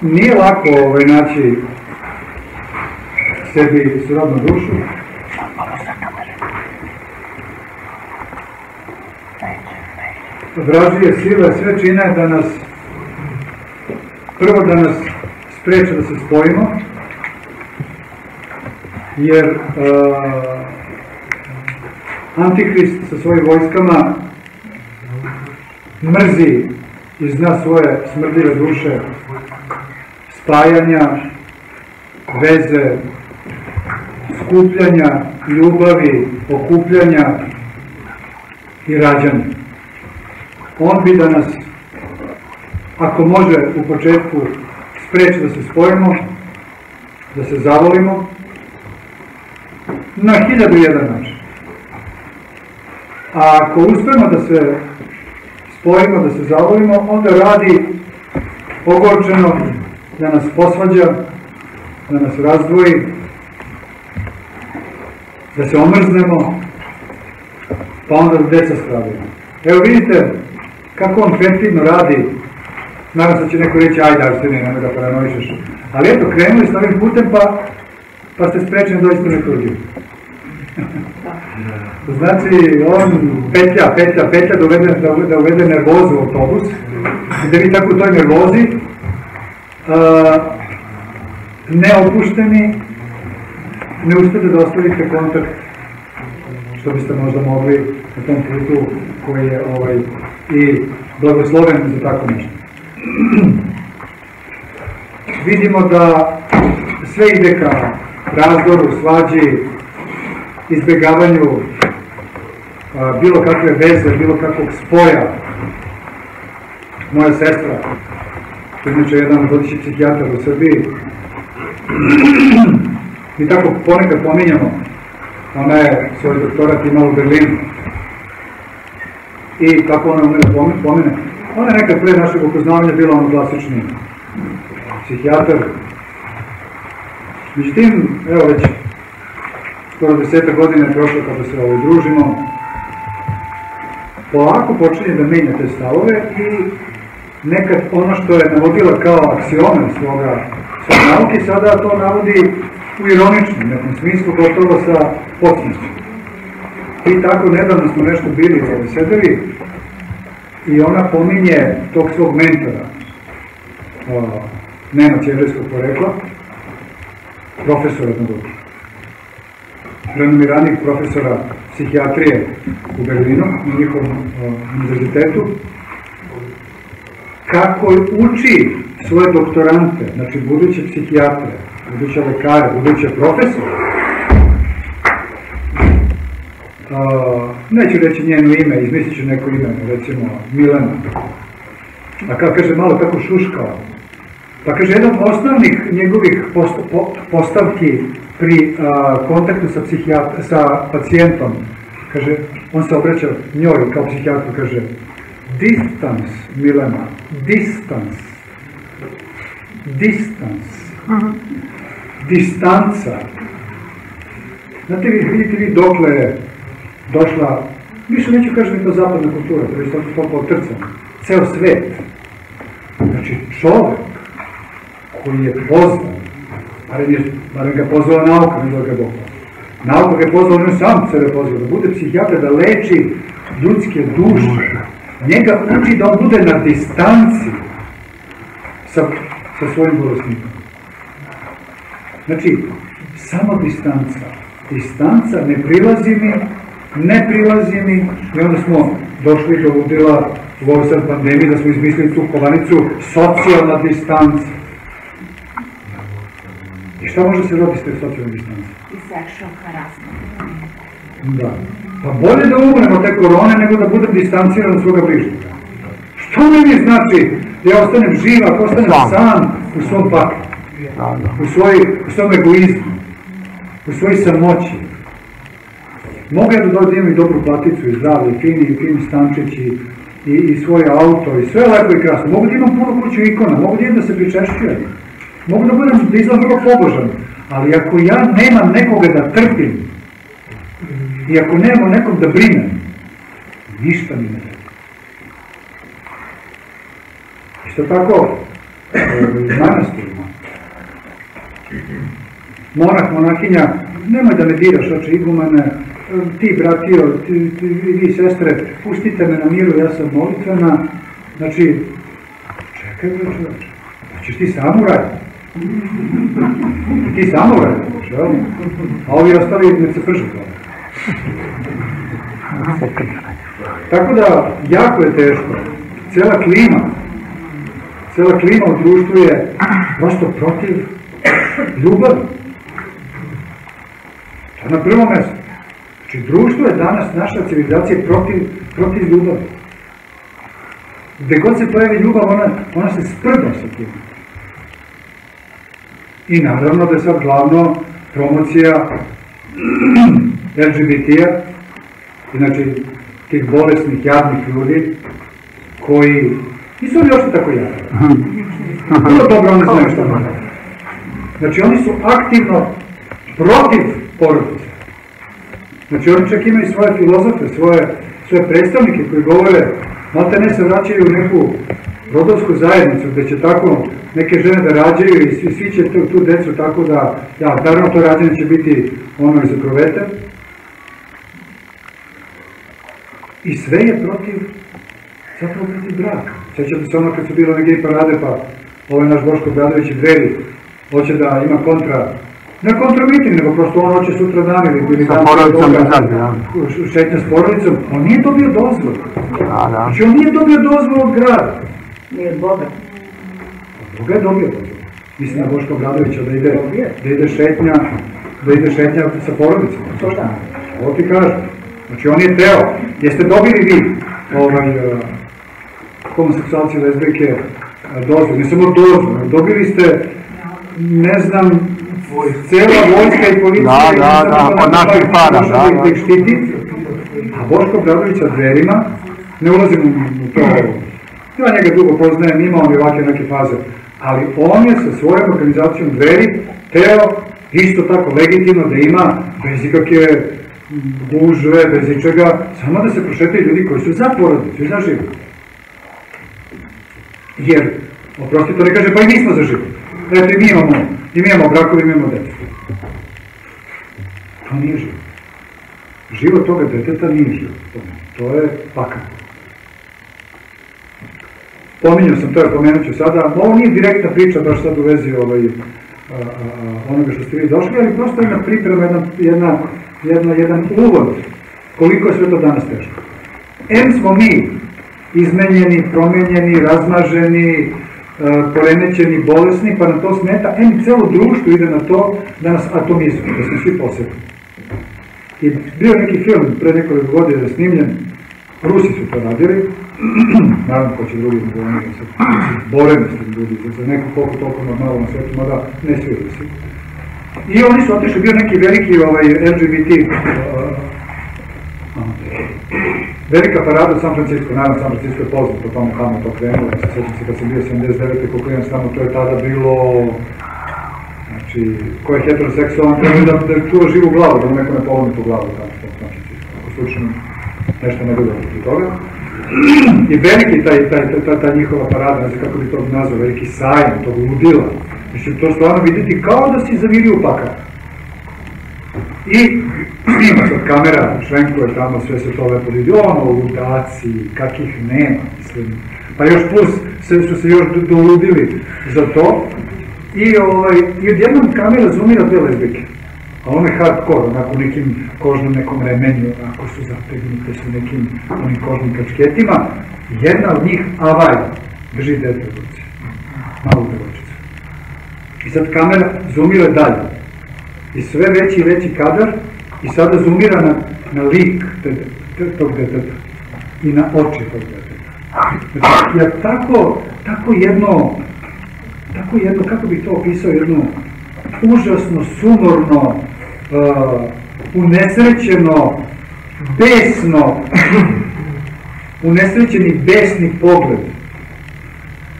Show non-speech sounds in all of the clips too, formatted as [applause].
nije lako ovaj, naći sebi srodnu dušu. Vražije sile sve čine da nas, prvo da nas spreče da se spojimo, jer uh, Antihrist sa svojim vojskama mrzi i zna svoje smrdljive duše spajanja, veze, skupljanja, ljubavi, okupljanja i rađanja. On bi da nas, ako može u početku spreči da se spojimo, da se zavolimo, na hiljadu jedan način. A ako uspemo da se spojimo, da se zavolimo, onda radi ogorčeno da nas posvađa, da nas razdvoji, da se omrznemo, pa onda da deca stradaju. Evo vidite kako on perfidno radi, naravno da će neko reći, ajde, Arsenije, nemoj da paranoišeš, ali eto, krenuli s ovim putem, pa, pa ste sprečeni da dođete na liturgiju. Znači, on petlja, petlja, petlja da uvede, da, da uvede nervozu u autobus da vi tako u toj nervozi neopušteni ne uspete da ostavite kontakt što biste možda mogli na tom putu koji je ovaj, i blagosloven za tako nešto. [clears throat] Vidimo da sve ide ka razgoru, svađi, izbegavanju a, bilo kakve veze, bilo kakvog spoja. Moja sestra, inače jedan vodići psihijatar u Srbiji, mi tako ponekad pominjamo, ona je svoj doktorat imala u Berlinu. I kako ona ume da pomene, ona je nekad pre našeg upoznavanja bila ono klasični psihijatar. Međutim, evo već skoro deseta godina je prošlo kada se ovo družimo, polako počinje da menja te stavove i nekad ono što je navodila kao aksiome svoga, svoje nauke, sada to navodi u ironičnom nekom smislu, gotovo sa podsmistom. I tako nedavno smo nešto bili ovdje sedeli i ona pominje tog svog mentora, nema ćevrijskog porekla, profesora jednog renomiranih profesora psihijatrije u Berlinu, na njihovom univerzitetu, kako uči svoje doktorante, znači buduće psihijatre, buduće lekare, buduće profesore, neću reći njeno ime, izmislit ću neko ime, recimo Milena, a kao kaže malo tako šuškao, pa kaže jedan od osnovnih njegovih post, po, postavki pri kontaktu sa, sa pacijentom, kaže, on se obraća njoj kao psihijatru, kaže, distance, Milena, distance, distance, distanca. Znate vi, vidite vi dokle je došla, više neću kažem to zapadna kultura, to je to toliko otrcano, ceo svet. Znači čovek koji je pozvan, barem, je, barem ga pozvala nauka, ne da ga Bog Nauka ga je pozvala, on sam sebe pozvala, da bude psihijatar, da leči ljudske duše. Njega uči da on bude na distanci sa, sa svojim bolesnikom. Znači, samo distanca. Distanca ne prilazi mi, ne prilazi mi i onda smo došli do udjela u ovoj sad pandemiji da smo izmislili tu kovanicu socijalna distanca. I šta može se roditi s te socijalne distance? I sexual harassment. Da. Pa bolje da umrem od te korone nego da budem distanciran od svoga bližnika. Što meni znači da ja ostanem živ ako ostanem sam u svom paklu? U, svoj, u svom egoizmu, u svojoj samoći. Mogu ja da dođem i dobru platicu i zdravlje, i fini, i fini stančić, i, i, i svoje auto, i sve lepo i krasno. Mogu da imam puno kuću ikona, mogu da imam da se pričešćujem. Mogu da budem, da izgledam vrlo pobožan, ali ako ja nemam nekoga da trpim, i ako nemam nekom da brinem, ništa mi ne treba. Isto tako, manastirima. Monak, monakinja, nemoj da me diraš oče igumane, ti bratio, ti, vi sestre, pustite me na miru, ja sam molitvena. Znači, čekaj bre čoveče, pa ćeš ti sam uraditi. Ti sam uraditi? A ovi ostali ne se prže toga. Tako da, jako je teško. Cela klima, cela klima u društvu je prosto protiv ljubavi. To je na prvo mesto. Znači, društvo je danas, naša civilizacija protiv, protiv ljubavi. Gde god se pojavi ljubav, ona, ona se sprda sa tim. I naravno da je sad glavno promocija [clears throat] LGBT-a, znači tih bolesnih, jadnih ljudi, koji nisu oni ošte tako jadni. Vrlo dobro oni znaju što ono. Znači oni su aktivno protiv porodice. Znači oni čak imaju svoje filozofe, svoje, svoje predstavnike koji govore, malte ne se vraćaju u neku rodovsku zajednicu gde će tako neke žene da rađaju i svi, svi će tu, tu decu tako da, ja, naravno to rađanje će biti ono iz okrovete. I sve je protiv, zapravo protiv braka. Sećate se ono kad su bilo one gej parade, pa ovaj naš Boško Bradović i dveri, hoće da ima kontra Ne kontra miting, nego prosto on hoće sutra dan ili ili Sa dan porodicom toga, izađe, ja. šetnja s porodicom, on nije dobio dozvolu. Da, da. Znači on nije dobio dozvolu od grada. Nije od Boga. Koga je dobio dozvolu? Mislim na Boško Obradovića da ide, da ide šetnja, da ide šetnja sa porodicom. To da. Ovo ti kažem. Znači on je teo. Jeste dobili vi ovaj, uh, homoseksualci, lezbijke, uh, dozvolu, ne samo dozvolu, dobili ste, ne znam, cela vojska i policija Da, da, da, od da naših napravi, para, da, ih da. štiti. A Boško Obradovića dverima, ne ulazim u to, ja njega dugo poznajem, ima on i ovakve neke faze, ali on je sa svojom organizacijom dveri teo isto tako legitimno da ima bez ikakve gužve, bez ičega, samo da se prošetaju ljudi koji su za porodicu i za život. Jer, oprosti, to ne kaže, pa i mi smo za život. I mi imamo, imamo brakove, i mi imamo decu. To nije život. Život toga deteta nije život. To je pakao. Pominjao sam to, je pomenut ću sada, ovo nije direktna priča baš sad u vezi ovaj, a, a, onoga što ste vi došli, ali prosto jedna priprema, jedna, jedna, jedna, jedan uvod koliko je sve to danas teško. M smo mi izmenjeni, promenjeni, razmaženi, poremećeni, bolesni, pa nam to smeta, M celo društvo ide na to da nas atomizuje, da smo svi posebni. I bio je neki film pre nekoliko godina snimljen, Rusi su to radili, [clears throat] naravno ko će drugi nego oni da se bore s tim ljudi, za- neko koliko toliko normalno na svetu, mada ne svi Rusi. I oni su otišli, bio neki veliki ovaj, LGBT, velika parada u San Francisco, naravno San Francisco je poznat po tome kamo to krenulo, se sjećam se kad sam bio 79. koliko imam tamo, to je tada bilo Znači, ko je heteroseksualan, treba da, da čuva živu glavu, da mu neko ne polomni tu glavu, tako što znači, ako slučajno nešto ne bude od toga. I veliki taj, taj, taj, taj, ta njihova parada, ne znam kako bi to nazvao, veliki sajam, tog ludila. Mislim, to stvarno vidjeti kao da si zavirio u pakao. I snima sad kamera, švenkuje tamo, sve se to lepo vidi, ono, ludaci, kakih nema, mislim. Pa još plus, sve su se još do- doludili za to. I, ovaj, i odjednom kamera zoomira dve lezbijke. A one hardcore, onako u nekim kožnom nekom remenju, onako su zategnute su nekim onim kožnim kačketima. Jedna od njih, avaj, drži dete u ruci. Malu devojčicu. I sad kamera zoomira dalje. I sve veći i veći kadar i sada zoomira na, na lik tog deteta i na oči tog deteta. Znači, ja tako, tako jedno, tako jedno, kako bih to opisao, jedno užasno, sumorno, uh, unesrećeno, besno, unesrećeni besni pogled.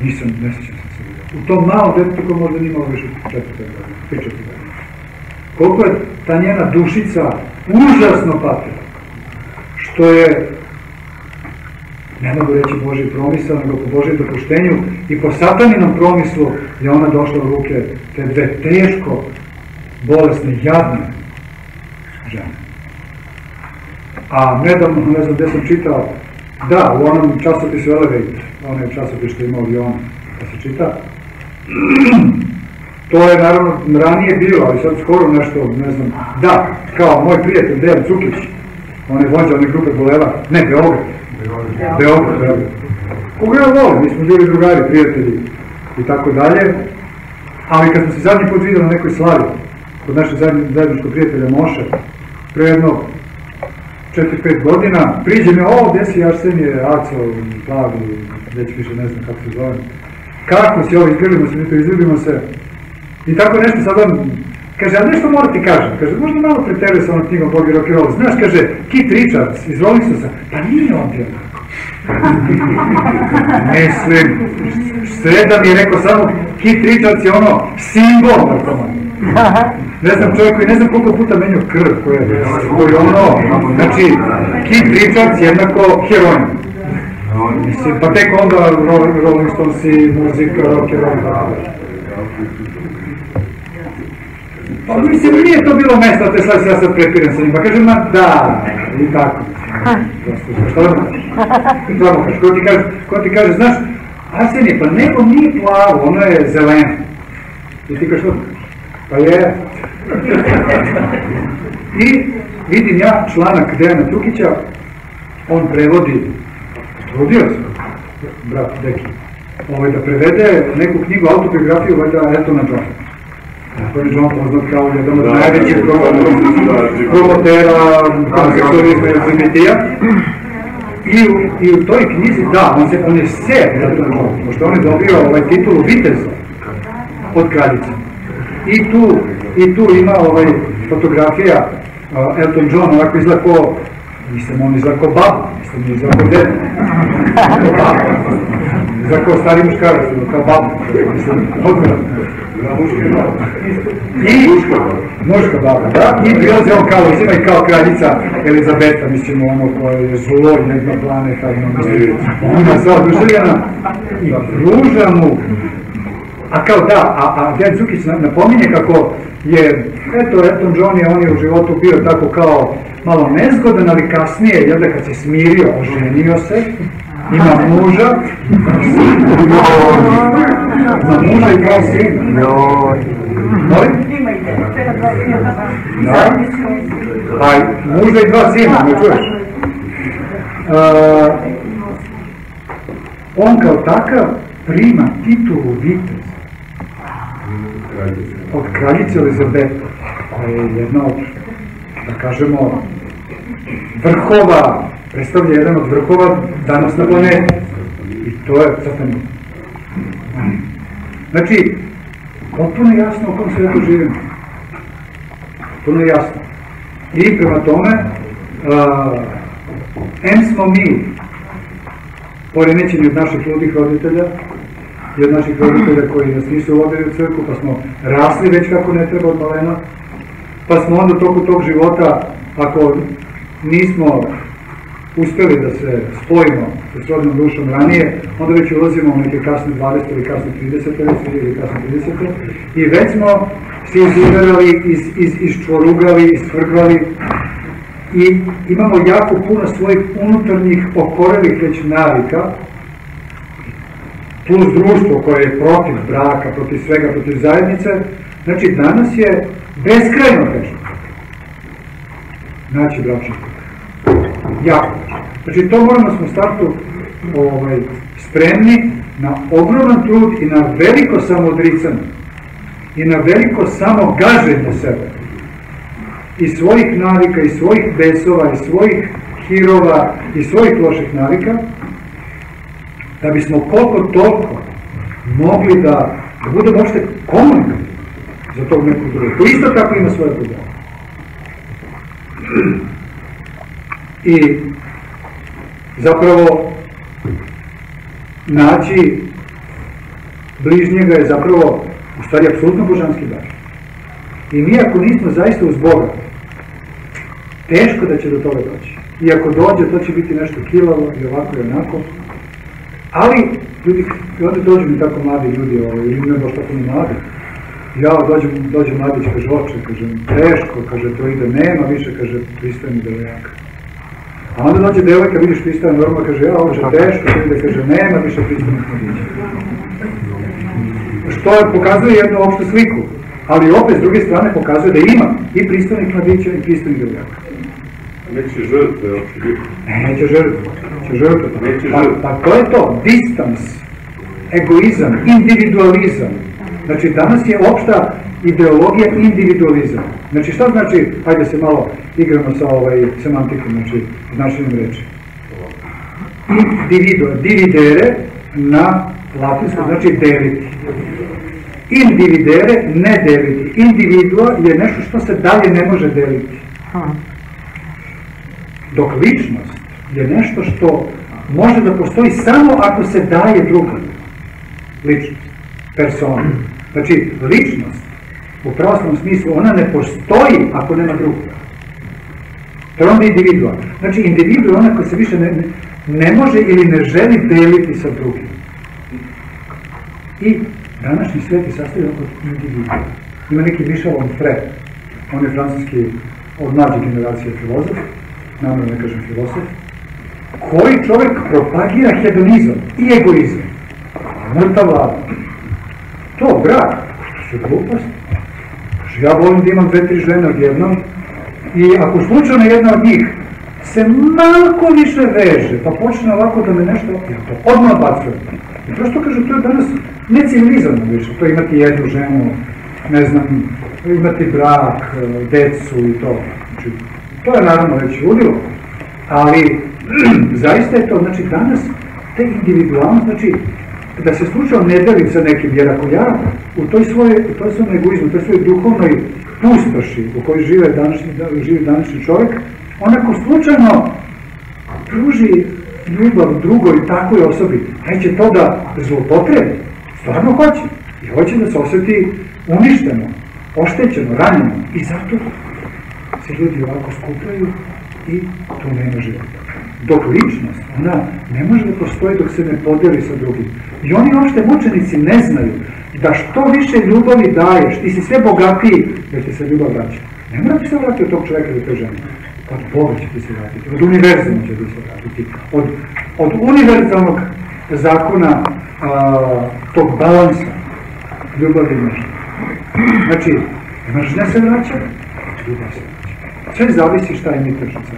Nisam, ne sjećam sam se. U tom malom detetu koje možda nije više četvrte godine, četvrte godine. Koliko je ta njena dušica užasno patila. Što je ne mogu reći Boži promisao, nego po Božjem dopuštenju i po sataninom promislu je ona došla u ruke te dve teško bolesne, jadne žene. A nedavno, ne znam gde sam čitao, da, u onom časopisu Elevate, onaj časopis što ima avion, da se čita, [clears throat] to je naravno ranije bilo, ali sad skoro nešto, ne znam, da, kao moj prijatelj Dejan Cukić, on je vođa one grupe Boleva, ne, Beograd, Beograd, Beograd. Koga ja volim, mi smo bili drugari, prijatelji i tako dalje, ali kad smo se zadnji put videli na nekoj slavi, kod naše zajedničkog prijatelja Moše, pre jedno 4-5 godina, priđe mi, o, gde si Arsenije, Aco, Plavi, već više ne znam kako se zove, kako si ovo, izgledimo se, mi to izljubimo se, i tako nešto sad on, kaže, a nešto mora ti kažem, kaže, možda malo preteruje sa onom knjigom Bogi rock roll, znaš, kaže, Kit Richards iz Rolling Stonesa, pa nije on bio onako. [laughs] Mislim, sredan je rekao samo, Kit Richards je ono, simbol narkomana. Ne znam čovjek koji ne znam koliko puta menio krv, koji je, koji ono, znači, Kit Richards jednako heroin. Mislim, pa tek onda Rolling Stones i muzika, rock and roll, Pa mislim, nije to bilo mesto te slaži, ja sad prepiram sa njim, pa kažem, ma da, i tako. Šta da Šta mu kažeš, ko ti kaže, ko ti kaže, znaš, Arsenije, pa nebo nije plavo, ono je zeleno. I ti kažeš, pa je. I vidim ja članak Dejana Tukića, on prevodi, trudio se, brat Deki, ovaj, da prevede neku knjigu, autobiografiju, valjda Etona Johna. Gospodin John poznat kao jedan od najvećih promotera homoseksualizma i LGBT-a. I, I u toj knjizi, da, on, se, on je ser, pošto on je dobio ovaj titulu viteza od kraljice. I tu, i tu ima ovaj fotografija uh, Elton John, ovako izgleda ko, mislim, on izgleda ko baba, mislim, izgleda ko dede. Izgleda ko stari muškarac, kao baba, mislim, odmah. I? Muška baba, da? I prilazi on kao uzima i kao kraljica Elizabeta, mislim, ono koje je zlo i ne zna planeta, ima mislim, ona sva oduševljena i pruža mu. A kao da, a, a Dejan Cukić napominje kako je, eto, Elton John je, on je u životu bio tako kao malo nezgodan, ali kasnije, jel da kad se smirio, oženio se, ima muža, i dva sina. Molim? Da? Aj, muža i dva sina, me čuješ? Uh, on kao takav prima titulu vitez od kraljice Elizabeta, koja je jedna od, da kažemo, vrhova, predstavlja jedan od vrhova danas na planeti. I to je crtanje. Znači, potpuno jasno o kom svetu živimo. Potpuno jasno. I prema tome, uh, M smo mi poremećeni od naših ludih roditelja, i od naših roditelja koji nas nisu vodili u crkvu, pa smo rasli već kako ne treba od malena, pa smo onda toku tog života, ako nismo uspeli da se spojimo sa srodnom dušom ranije, onda već ulazimo u neke kasne 20. ili kasne 30. ili kasne 30. I već smo se izigrali, iz, iz, iščvorugali, istvrgali i imamo jako puno svojih unutarnjih okorelih već navika, plus društvo koje je protiv braka, protiv svega, protiv zajednice, znači danas je beskrajno teško. Znači, braći, jako. Znači, to moramo da smo startu ovaj, spremni na ogroman trud i na veliko samoodricanje i na veliko samogaženje sebe i svojih navika, i svojih besova, i svojih hirova, i svojih loših navika, da bismo koliko toliko mogli da, da budemo uopšte komunikativni za tog nekog drugog. To isto tako ima svoje probleme. I zapravo naći bližnjega je zapravo u stvari apsolutno božanski dar. I mi ako nismo zaista uz Boga, teško da će do toga doći. i ako dođe, to će biti nešto kilavo i ovako i onako. Ali, ljudi, onda dođu mi tako mladi ljudi, ovaj, ili ne baš tako ni mladi, ja dođem, dođe mladić, kaže, oče, kaže, teško, kaže, to ide, nema više, kaže, pristojni devojaka. A onda dođe devojka, vidiš pristojan norma, kaže, ja, oče, teško, to ide, kaže, nema više pristojnih mladića. Što je, pokazuje jednu opštu sliku, ali opet s druge strane pokazuje da ima i pristojnih mladića i pristojnih devojaka. Neće žrtve, hoće biti. Neće žrtve, će žrtve. Neće Pa, žrtve. pa to je to, distans, egoizam, individualizam. Znači danas je opšta ideologija individualizam. Znači šta znači, hajde se malo igramo sa ovaj semantikom, znači značenjem reči. Individu, dividere na latinskom znači deliti. Individere, ne deliti. Individua je nešto što se dalje ne može deliti. Dok ličnost je nešto što može da postoji samo ako se daje drugom. Ličnost, persona. Znači, ličnost u pravoslavnom smislu, ona ne postoji ako nema drugog. To je onda individua. Znači, individu je ona koja se više ne, ne, može ili ne želi deliti sa drugim. I današnji svet je sastavljen od individua. Ima neki Michel Onfray, on je francuski od mlađe generacije filozof, namjerno ne kažem filozof, koji čovjek propagira hedonizam i egoizam. Mrta vlada. To, brak, što su gluposti. Kaže, ja volim da imam dve, tri žene odjednom i ako slučajno jedna od njih se malko više veže, pa počne ovako da me nešto, ja to odmah odbacujem. I prosto kaže, to je danas necivilizano više, to imati jednu ženu, ne znam, imati brak, decu i to. Znači, to je naravno već ludilo, ali [clears throat] zaista je to, znači danas te individualno, znači da se slučajno ne delim sa nekim, jer ako ja u toj svojoj, u toj svom egoizmu, u toj svojoj duhovnoj pustoši u kojoj žive današnji, živi današnji čovjek, on ako slučajno pruži ljubav drugoj takvoj osobi, aj će to da zlopotrebi, stvarno hoće. I hoće da se osjeti uništeno, oštećeno, ranjeno. I zato se ljudi ovako skupljaju i to nema života. Dok ličnost, ona ne može da postoji dok se ne podeli sa drugim. I oni uopšte mučenici ne znaju da što više ljubavi daješ, ti si sve bogatiji, jer ti se ljubav vraća. Ne mora ti se vratiti od tog čoveka ili te žene. Od Boga će ti se vratiti, od univerzuma će ti se vratiti, od, od univerzalnog zakona a, tog balansa ljubavi i mržnje. Znači, mržnja se vraća, ljubav se vraća. Sve zavisi šta je mi tržnica.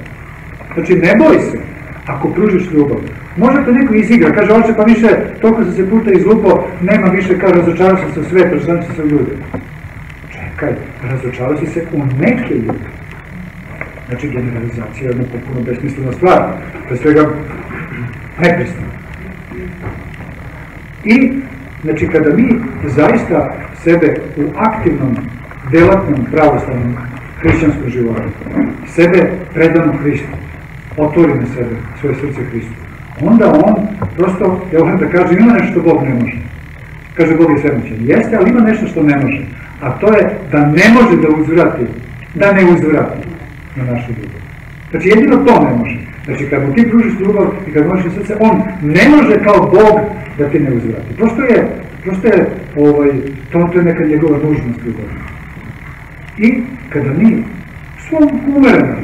Znači, ne boj se ako pružiš ljubav. Može te neko izigra, kaže, oče, pa više, toliko sam se puta izlupo, nema više, kaže, razočarao sam se u svet, razočarao sam se u ljude. Čekaj, razočarao si se u neke ljude. Znači, generalizacija je jedna potpuno besmislena stvar. Pre svega, nepristana. I, znači, kada mi zaista sebe u aktivnom, delatnom, pravoslavnom hrišćanskom životu, sebe predamo Hristu, otvori na sebe svoje srce Hristu, onda on prosto, ja volim da ima nešto što Bog ne može. Kaže, Bog je svemoćan. Jeste, ali ima nešto što ne može. A to je da ne može da uzvrati, da ne uzvrati na našu ljubav. Znači, jedino to ne može. Znači, kad mu ti pružiš ljubav i kad možeš srce, on ne može kao Bog da ti ne uzvrati. Prosto je, prosto je, ovaj, to, to je neka njegova nužnost ljubavi. I kada mi svom umerenom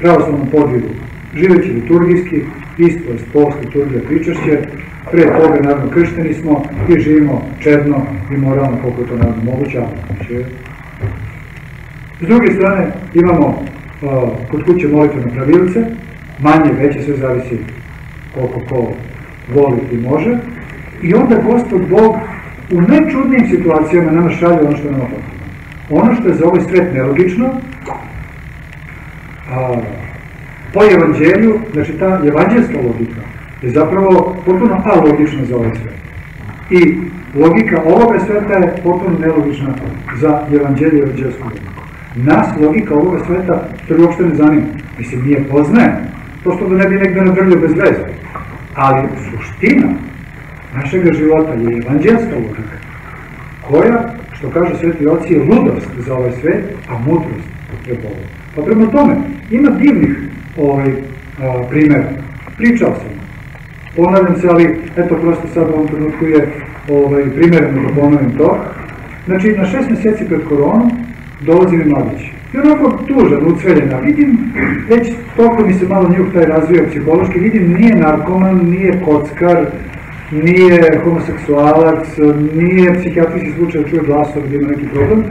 pravoslavnom podvigu, živeći liturgijski, isto je post liturgija pričašće, pre toga naravno kršteni smo i živimo čedno i moralno koliko to naravno moguće, a će. S druge strane imamo kod kuće molitvene pravilce, manje, veće, sve zavisi koliko ko voli i može. I onda Gospod Bog u nečudnim situacijama nama šalje ono što je nama potrebno. Ono što je za ovaj svet nelogično, po evanđelju, znači ta evanđelska logika je zapravo potpuno alogična za ovaj svet. I logika ovoga sveta je potpuno nelogična za evanđelje evanđelsku logiku. Nas logika ovoga sveta to je uopšte ne zanima. Mislim, nije poznaje, prosto da ne bi negde nadrljio bez veze. Ali suština našega života je evanđelska logika, koja, što kaže sveti oci, je ludost za ovaj svet, a mudrost je Bog. Pa prema tome, ima divnih ovaj, a, primjer. Pričao sam. Ponavljam se, ali eto prosto sad u ovom trenutku je ovaj, primjereno da ponovim to. Znači, na šest mjeseci pred koronom dolazi mi mladić. I onako tužan, ucveljen, a vidim, već toliko mi se malo njuh taj razvio psihološki, vidim, nije narkoman, nije kockar, nije homoseksualac, nije psihijatrijski slučaj čuje glasove da ima neki problem,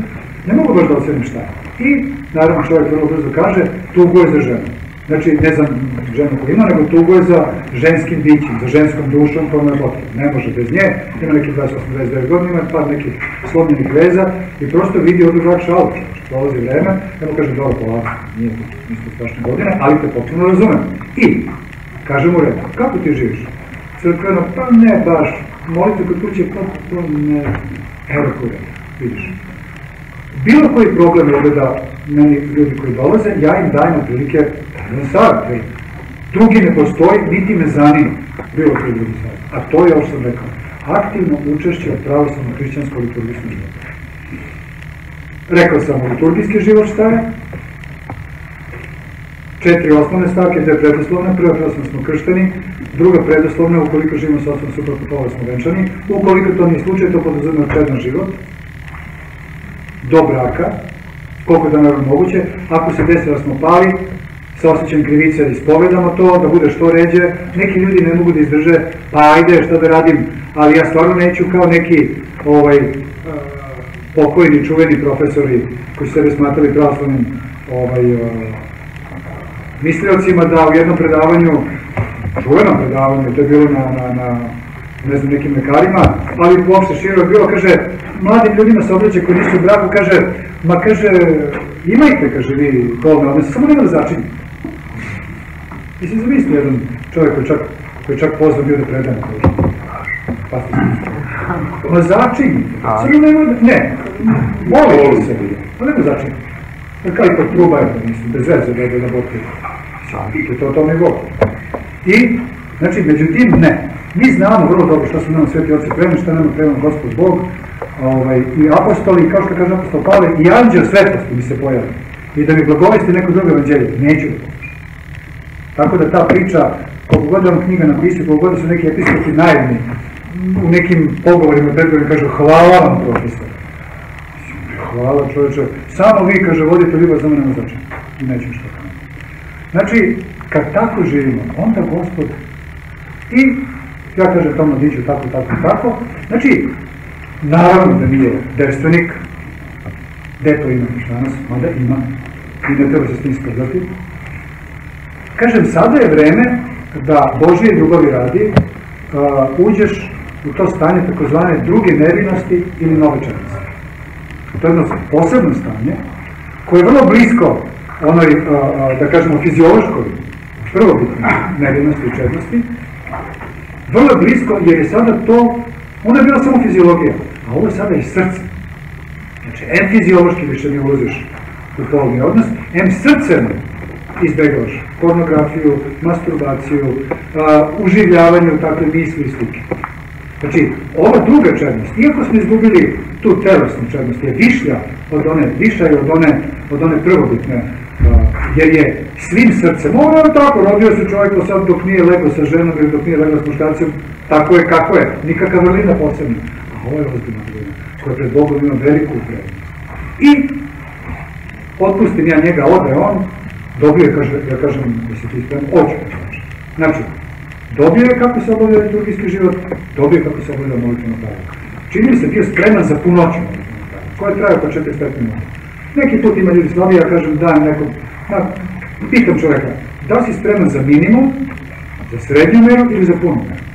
ne mogu baš da ocenim šta. I, naravno, čovjek vrlo brzo kaže, tugo je za ženu. Znači, ne znam ženu koju ima, nego tugo je za ženskim bićim, za ženskom dušom, to mu je. Ne može bez nje, ima nekih 28-29 godina, ima par nekih slomljenih veza i prosto vidi održak šalu. Dolazi vreme, evo kaže, dobro, polako, nije ništa strašne godine, ali te potpuno razumem. I, kaže mu redno, kako ti živiš? Crkveno, pa ne baš, molite kod kuće, pa to ne, evo kure, vidiš. Bilo koji problem ovde da meni ljudi koji dolaze, ja im dajem otprilike jedan savjet. ej, Drugi ne postoji, niti me zanima. Bilo koji drugi savjet. A to je ovo sam rekao. Aktivno učešće u pravoslavno hrišćansko liturgijskom životu. Rekao sam liturgijski život šta je, četiri osnovne stavke, dve predoslovne, prva predoslovna smo kršteni, druga predoslovna, ukoliko živimo sa osnovom suprotno pole smo venčani, ukoliko to nije slučaj, to podrazumeva čedan život, do braka, koliko je to naravno moguće, ako se desi da smo pali, sa osjećajem krivice da ispovedamo to, da bude što ređe, neki ljudi ne mogu da izdrže, pa ajde šta da radim, ali ja stvarno neću kao neki ovaj, uh, pokojni, čuveni profesori koji su sebe smatrali pravoslavnim ovaj, uh, misliocima da u jednom predavanju, čuvenom predavanju, to je bilo na, na, na ne znam, nekim lekarima, ali uopšte širo je bilo, kaže, mladim ljudima se obraća koji nisu u braku, kaže, ma kaže, imajte, kaže, vi polne odnose, samo nema da začinite. Mislim, zamislite jedan čovjek koji čak, koji čak pozvan bio da predaje na kožu. Pa Ma začinite, samo nema da, ne, molite se, ma nema začinite. Pa kao i kod truba, je, mislim, bez veze da je da botke. To, to, to mi govori. I, znači, međutim, ne. Mi znamo vrlo dobro šta su nam sveti oci prema, šta nam prema Gospod Bog, ovaj, i apostoli, kao što kaže apostol Pavle, i anđeo svetlosti mi se pojavi. I da mi blagovesti neko drugo evanđelje, neću da. Tako da ta priča, koliko god je on knjiga napisao, koliko god su neki episkopi naivni, u nekim pogovorima predgovorima kažu hvala vam profesor. Hvala čovječe, samo vi, kaže, vodite ljubav za mene značaj. I neću što kao. Znači, kad tako živimo, onda gospod i ja kažem tom mladiću tako, tako, tako, znači, naravno da nije devstvenik, gde to ima još danas, mada ima, i ne treba se s tim spredati. Kažem, sada je vreme da Božije ljubavi radi, uđeš u to stanje takozvane druge nevinosti ili novečarnosti. To je jedno posebno stanje, koje je vrlo blisko onoj, da kažemo, fiziološkoj prvobitnoj nevinosti i čednosti, vrlo blisko jer je sada to, ona je bila samo fiziologija, a ovo je sada i srce. Znači, em fiziološki više ne ulaziš u polni odnos, em srcem izbegavaš pornografiju, masturbaciju, uživljavanje u takve misli i slike. Znači, ova druga čednost, iako smo izgubili tu telesnu čednost, je višlja od one, viša je od one, od one prvobitne, jer je svim srcem, ovo je tako, rodio se čovjek sad dok nije lego sa ženom ili dok nije lego s muškarcem, tako je kako je, nikakva vrlina posebna. Ovo je ozbiljna vrlina, koja pred Bogom ima veliku prednost. I otpustim ja njega, ode on, dobio je, kaže, ja kažem, da se ti spremno, oću da kaže. Znači, dobio je kako se obavlja liturgijski život, dobio je kako se obavlja molitveno pravo. Čini mi se bio spreman za punoću molitveno pravo, koje traje po 45 minuta. Neki put ima ljudi slabiji, ja kažem dajem nekom, na, pitam čoveka, da li si spreman za minimum, za srednju meru ili za punu meru?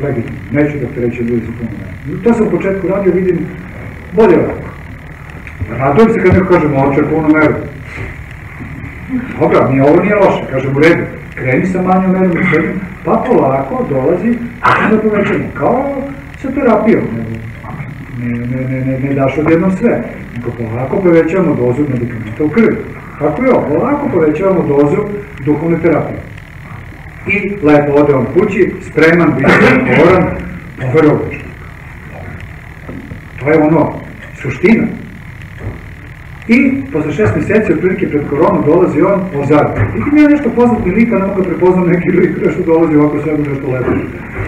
Legitimno, neću da reći ljudi za meru. To sam u početku radio, vidim, bolje ovako. Radujem se kad neko kaže, moće punu meru. Dobra, ni ovo nije loše, kažem u redu, kreni sa manjom merom i srednjom, pa polako dolazi, a onda povećamo, kao sa terapijom, ne, ne, ne, ne, ne daš odjednom sve, nego polako povećavamo dozu medikamenta u krvi. Kako je? Polako povećavamo dozu duhovne terapije. I lepo ode on kući, spreman, biti [clears throat] odgovoran, poverovač. To je ono, suština. I posle šest meseci, otprilike pred koronu, dolazi on ozad. I mi je nešto poznati lik, a ne mogu da prepoznam neki lik nešto dolazi ovako sve nešto lepo.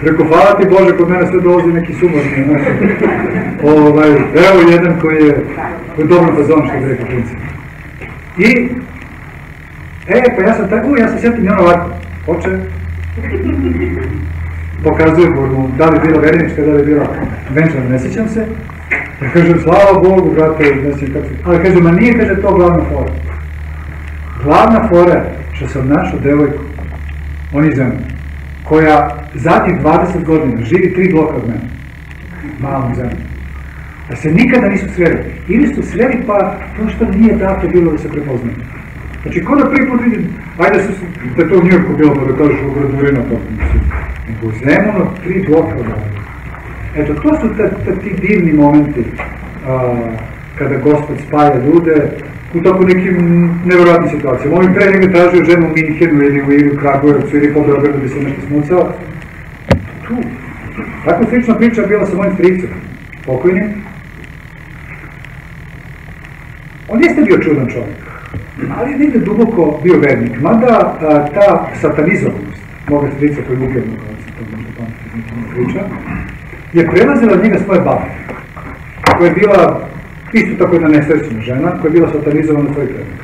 Rekao, hvala ti Bože, kod mene sve dolazi neki sumorni. [laughs] Ovaj, evo jedan koji je u dobrom fazonu, što bi rekao princip. I, e, pa ja sam tako, ja sam sjetim njeno ovako, oče, pokazuje mu da li je bila verenička, da li je bila venčana, ne sjećam se. Ja kažem, slava Bogu, brate, sjećam kako se... Ali kaže, ma nije, kaže, to glavna fora. Glavna fora je što sam našao devojku, on iz zemlje, koja zadnjih 20 godina živi tri bloka od mene, malom zemlji. Da se nikada nisu sreli. Ili su sreli pa to što nije dato bilo da se prepoznaju. Znači, ko da prvi put vidim, ajde su, da je to u Njurku bilo, pa da kažeš u gradurina, pa mislim, nego u Zemunu, tri bloka od ovdje. Eto, to su ta, ta, ti divni momenti a, kada Gospod spaja ljude u tako nekim nevjerojatnim situacijama. Ovim pre negde tražio ženu u Minhenu ili u, ili u Kragujevcu ili po Beogradu bi se nešto smucao. Tu. Tako slična priča bila sa mojim stricom, pokojnim. On jeste bio čudan čovjek, ali negde duboko bio vernik. Mada a, ta satanizovanost moga strica koji je ubio mnogo, to možda pamtite priča, je prelazila od njega svoje babe, koja je bila isto tako jedna nesrećena žena, koja je bila satanizovana svoj prednik.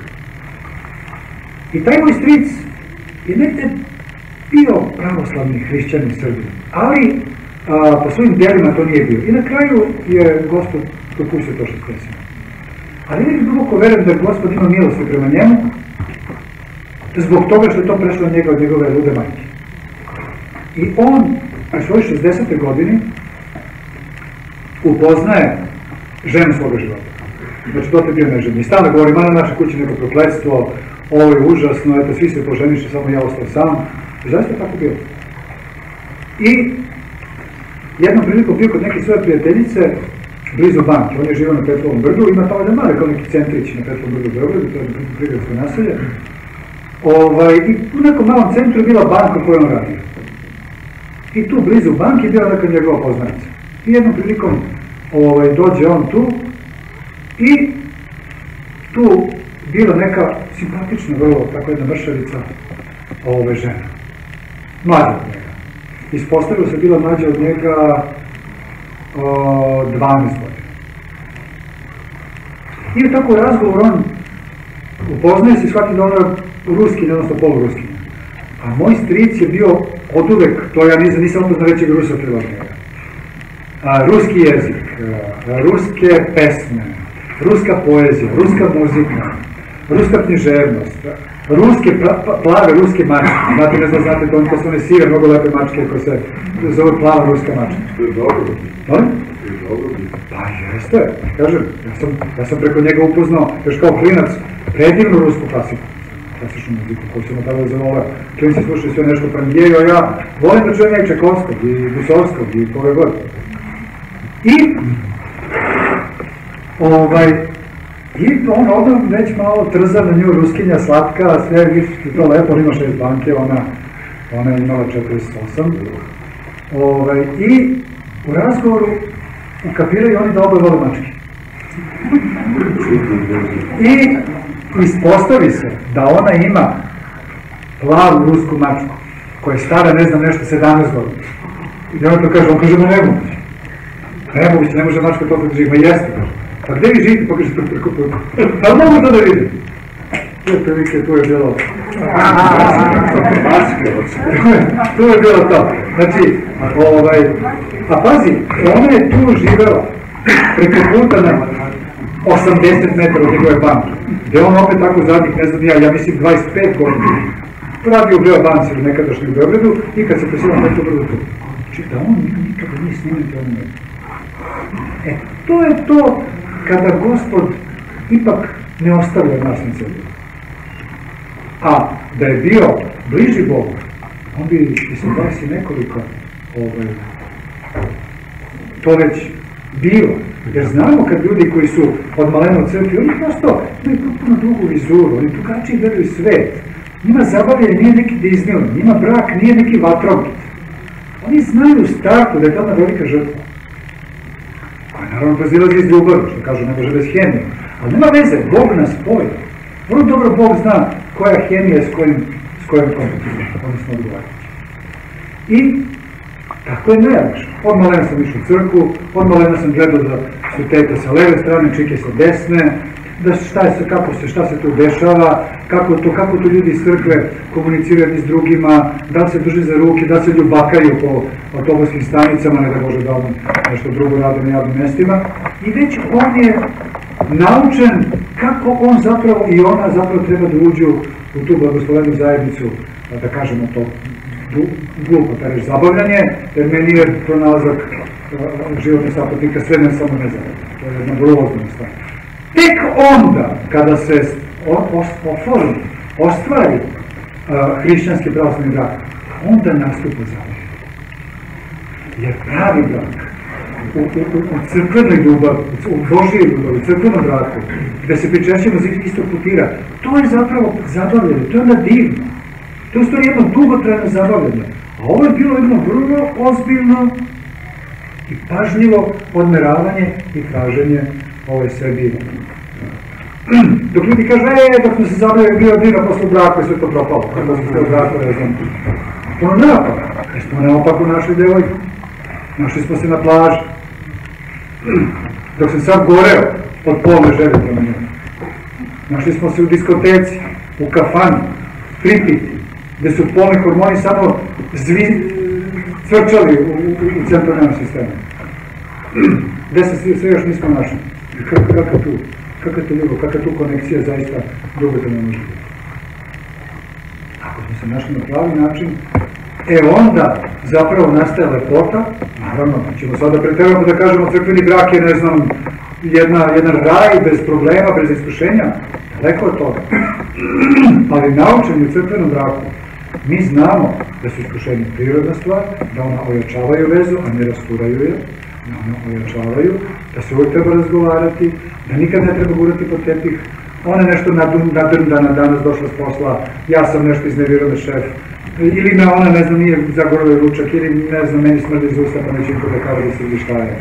I taj moj stric je negde bio pravoslavni hrišćanin Srbije, ali a, po svojim delima to nije bio. I na kraju je gospod dopustio to što se. Ali negde duboko verujem da gospod ima milosti prema njemu, zbog toga što je to prešlo njega od njegove lude majke. I on, na svoj 60. godini, upoznaje ženu svoga života. Znači, to je bio neženi. I stalno govori, ma na naše kući neko prokledstvo, ovo je užasno, eto, svi se poženiše, samo ja ostao sam. I zaista je tako bilo. I jednom prilikom bio kod neke svoje prijateljice, blizu banke, on je živao na Petrovom brdu, ima tamo jedan mali kao neki centrić na Petrovom brdu u Beogradu, to je prigradsko naselje. Ovaj, I u nekom malom centru je bila banka koju on radio. I tu blizu banke je bila neka njegova poznanica. I jednom prilikom ovaj, dođe on tu i tu bila neka simpatična, vrlo tako jedna mršavica ove žena. Mlađa od njega. Ispostavilo se bila mlađa od njega o, 12 godina. I u tako razgovor on upoznaje se i shvati da ona ruski, odnosno poluruski. A moj stric je bio od uvek, to ja nisam, nisam upoznao većeg rusa od njega a, ruski jezik, ruske pesme, ruska poezija, ruska muzika, ruska književnost, ruske, pla, plave ruske mačke. Znate, ne znam, znate, to, su one sive, mnogo lepe mačke koje se zove plava ruska mačka. To je dobro. Pa jeste, kažem, ja sam, ja sam preko njega upoznao, još kao klinac, predivnu rusku klasiku klasičnu muziku koju sam tada zavolao. Klinci slušaju sve nešto Prangijeju, a ja volim da čujem i Čekovskog, i Dusovskog, i koga god. I ovaj I on odmah već malo trza na nju ruskinja slatka, sve više to lepo, on ima šest banke, ona, ona je imala 48. Ovaj, I u razgovoru ukapiraju oni da oboje vole mačke. I ispostavi se da ona ima plavu rusku mačku, koja je stara, ne znam, nešto 17 godina. I ona to kaže, on kaže, ma nemoguće. Nemoguće, ne može mačka to da živi, ma jeste. Pa gde vi živite, pa kaže, preko puta. Pa mogu to da vidim. To je prilike, tu je bilo... [laughs] tu je bilo to. Znači, ovaj, a pazi, ona je tu živela preko puta na 80 metara od njegove banke, gde on opet tako zadnjih, ne znam ja, ja mislim 25 godina, radi u Beo banci u Beogradu i kad se preselio na Beogradu tu. Znači da on nikada nije snimati ono. E, to je to kada gospod ipak ne ostavlja nas na sebi. A da je bio bliži Bogu, on bi se dasi nekoliko ovaj, to već bilo. Jer znamo kad ljudi koji su od malena u crkvi, oni prosto imaju potpuno drugu vizuru, oni drugačije gledaju svet. Njima zabavljanje nije neki Disneyland, njima brak nije neki vatrogit. Oni znaju u startu da je to velika žrtva. A naravno prozilazi iz ljubavi, što kažu, ne može bez hemije. Ali nema veze, Bog nas spoji. Vrlo dobro Bog zna koja hemija s kojim, s kojim odnosno odgovarajući. I tako je najlakše. Od malena sam išao u crku, od malena sam gledao da su tete sa leve strane, čike sa desne, da šta se, kako se, šta se tu dešava, kako to, kako to ljudi iz crkve komuniciraju jedni s drugima, da se drže za ruke, da se ljubakaju po autobuskim stanicama, ne da može da odmah nešto drugo rade na javnim mestima. I već on je naučen kako on zapravo i ona zapravo treba da uđu u tu blagoslovenu zajednicu, da kažemo to glupo, ta reč zabavljanje, jer meni je pronalazak životnih saputnika sve ne samo nezavodno. To je jedna ozbiljna stvar. Tek onda, kada se oformi, ostvari hrišćanski pravoslavni brak, onda nastupa zavod. Jer pravi brak, u crkvenoj ljubavi, u Božije ljubavi, u crkvenom braku, gde se pričešćemo isto putira, to je zapravo zabavljanje, to je onda divno. To je u stvari jedno dugotrajno zabavljanje. A ovo je bilo jedno vrlo ozbiljno i pažljivo odmeravanje i traženje ove sebi. [clears throat] Dok ljudi kažu, e, dok smo se zabavljali, bio divno posle braka i sve to propalo. Kako smo se u braku, ne znam. Puno napak. Jer smo neopako našli devojku. Našli smo se na plaži. [clears throat] Dok sam sad goreo od polne žele prema. Našli smo se u diskoteci, u kafani, pripiti, gde su polni hormoni samo zvi, cvrčali u, u, centralnom sistemu. [clears throat] Gde se sve, sve još nismo našli. Kako, kako tu, kako tu ljubav, kakva tu konekcija zaista drugo ne može biti. Ako smo se našli na pravi način, e onda zapravo nastaje lepota, naravno, ćemo sada pretrebamo da kažemo crkveni brak je, ne znam, jedna, jedan raj bez problema, bez iskušenja, daleko od toga. [clears throat] Ali naučeni u crkvenom braku, mi znamo da su iskušenja prirodna stvar, da ona ojačavaju vezu, a ne rasturaju je, da ona ojačavaju, da se uvijek treba razgovarati, da nikad ne treba gurati pod tepih, ona nešto nadrndana danas došla s posla, ja sam nešto iznervirao šef, ili me ona, ne znam, nije zagoravio ručak, ili ne znam, meni smrdi iz usta, pa neće niko da kada da se vidi šta je.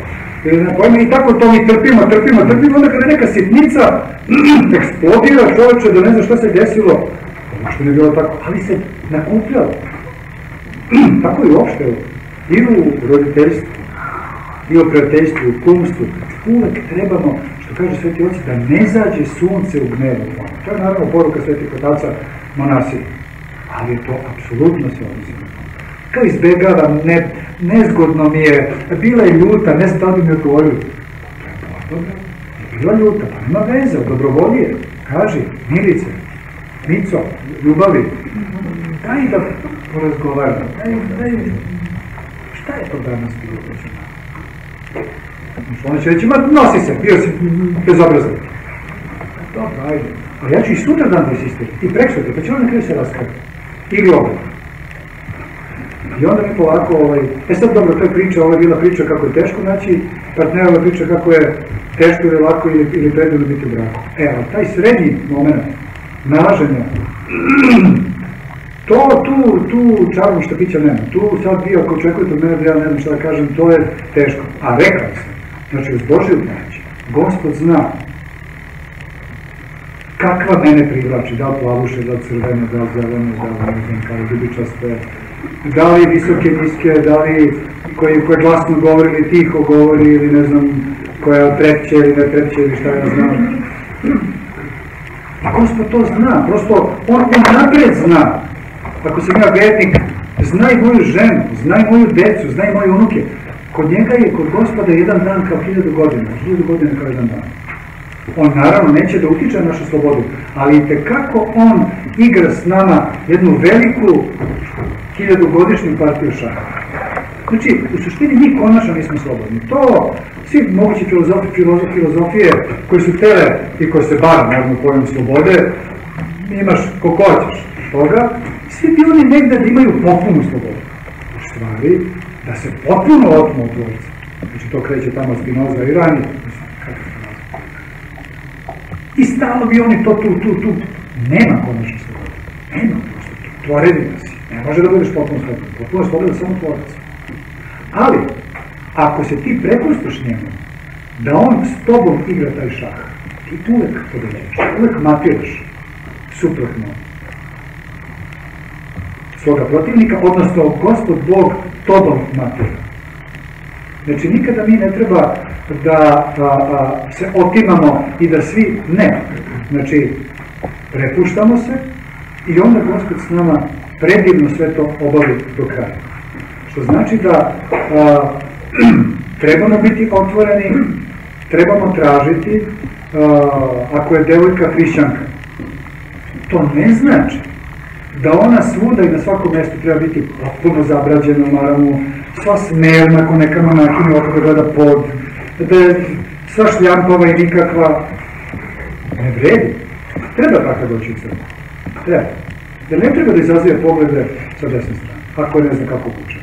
Ili ne pojma, i tako to mi trpimo, trpimo, trpimo, onda kada neka sitnica [clears throat] eksplodira čoveče da ne zna šta se desilo, što ne bilo tako, ali se nakupljalo. [clears throat] tako i uopšte, i u roditeljstvu, i u prijateljstvu, u kumstvu, uvek trebamo, što kaže sveti oci, da ne zađe sunce u gnevu. To je naravno poruka svetih otaca monasi. Ali je to apsolutno se to. Kao izbegavam, ne, nezgodno mi je, bila je ljuta, ne znam da mi odgovorili. To je dobro, je bila ljuta, pa nema veze, dobrovolje, kaži, Milice, Mico, ljubavi, daj da porazgovaram, daj, daj, šta je to danas bilo počinjeno? Ona će reći, ma nosi se, bio si bezobrazan. Dobro, ajde. Ali ja ću i sutra dan da insistirati, i prek sutra, pa će on na kraju se raskati. Ili ovo. I onda mi polako, ovaj, e sad dobro, to je priča, ovo je bila priča kako je teško naći partnera, ovo priča kako je teško ili lako ili, ili predivno biti u braku. E, ali taj srednji moment nalaženja, [clears throat] to, tu, tu čarno štapića nema. Tu sad bio, ako očekujete od mene da ja ne znam šta da kažem, to je teško. A rekao sam, znači uz Božiju pomoć, Gospod zna kakva mene privlači, da li plavuše, da li crvene, da li zelene, da li ne znam, kao ljubičaste, da li visoke, niske, da li koje, koje glasno govori ili tiho govori ili ne znam, koja trepće ili ne trepće ili šta ja znam. A Gospod to zna, prosto on, on napred zna. Ako sam ja vednik, zna i moju ženu, zna i moju decu, zna i moje unuke. Kod njega je, kod gospoda, jedan dan kao hiljadu godina, hiljadu godina kao jedan dan. On naravno neće da utiče na našu slobodu, ali i tekako on igra s nama jednu veliku hiljadugodišnju partiju šaha. Znači, u suštini mi konačno nismo slobodni. To, svi mogući filozofi, filozofi, filozofije koji su tele i koje se bar, naravno, pojom slobode, imaš ko hoćeš toga, svi bi oni negde da imaju potpunu slobodu. U stvari, da se potpuno otmu od dvorica. Znači, to kreće tamo Spinoza i ranije. I stalo bi oni to tu, tu, tu. Nema konačno slobode. Nema prosto. Tvorevina si. Ne može da budeš potpuno slobodan. Potpuno slobodan samo tvorac. Ali, ako se ti prepustiš njemu, da on s tobom igra taj šah, ti tu uvek pobeđuješ, uvek matiraš suprotno svoga protivnika, odnosno gospod Bog tobom matira. Znači, nikada mi ne treba da a, a, se otimamo i da svi ne. Znači, prepuštamo se i onda Gospod s nama predivno sve to obavi do kraja. Što znači da a, [clears throat] trebamo biti otvoreni, trebamo tražiti, a, ako je devojka hrišćanka, to ne znači da ona svuda i na svakom mjestu treba biti potpuno zabrađena, naravno, sva smerna, ako neka monakinja ovako da gleda pod, da je sva šljampava i nikakva, ne vredi. Treba tako doći u crkvu. Treba. Jer ne treba da izazive poglede sa desne strane, ako ne zna kako uče.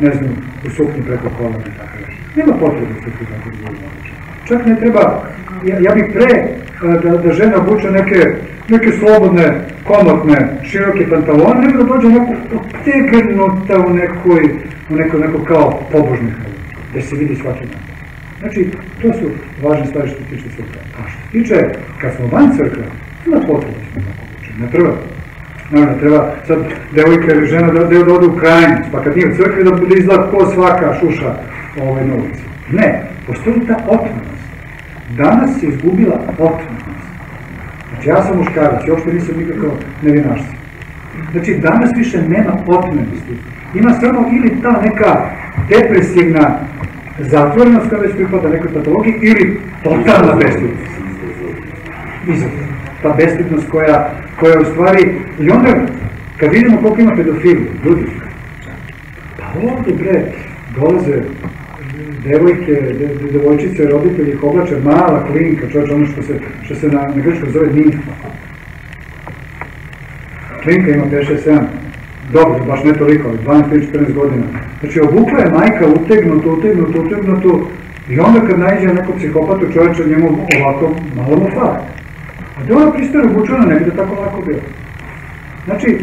Ne znam, u suknju preko kolana i tako nešto. Nema potrebe da se tu tako obuče. Čak ne treba, ja, ja bih pre da, da žena obuče neke, neke slobodne, komotne, široke pantalone, nego da dođe neko obtegnuta u nekoj, u neko, neko kao pobožnih da se vidi svaki dan. Znači, to su važne stvari što tiče crkve. A što tiče, kad smo van crkve, ima potrebe da smo tako obučeni. Ne treba Naravno, treba sad devojka ili žena da, da ode u krajnic, pa kad nije u crkvi da bude izgled ko svaka šuša ovaj, na ulici. Ne, postoji ta otmanost. Danas se izgubila otmanost. Znači, ja sam muškarac i uopšte nisam nikakav nevinašca. Znači, danas više nema otmenosti. Ima samo ili ta neka depresivna zatvorenost koja već pripada nekoj patologiji ili totalna bestidnost. Izgled. Ta bestidnost koja, koja u stvari, i onda kad vidimo koliko ima pedofili, ljudi, pa ovdje bre, dolaze devojke, de, de, devojčice, roditelji ih mala klinka, čovječ, ono što se, što se na, na grčkom zove nimfa. Klinka ima 5-6-7, dobro, baš ne toliko, ali 12-14 godina. Znači, obukla je majka utegnuto, utegnuto, utegnuto, i onda kad najđe neko psihopatu čovječa, njemu ovako malo mu fali. A da ona pristane obučena, ne bi da tako lako bilo. Znači,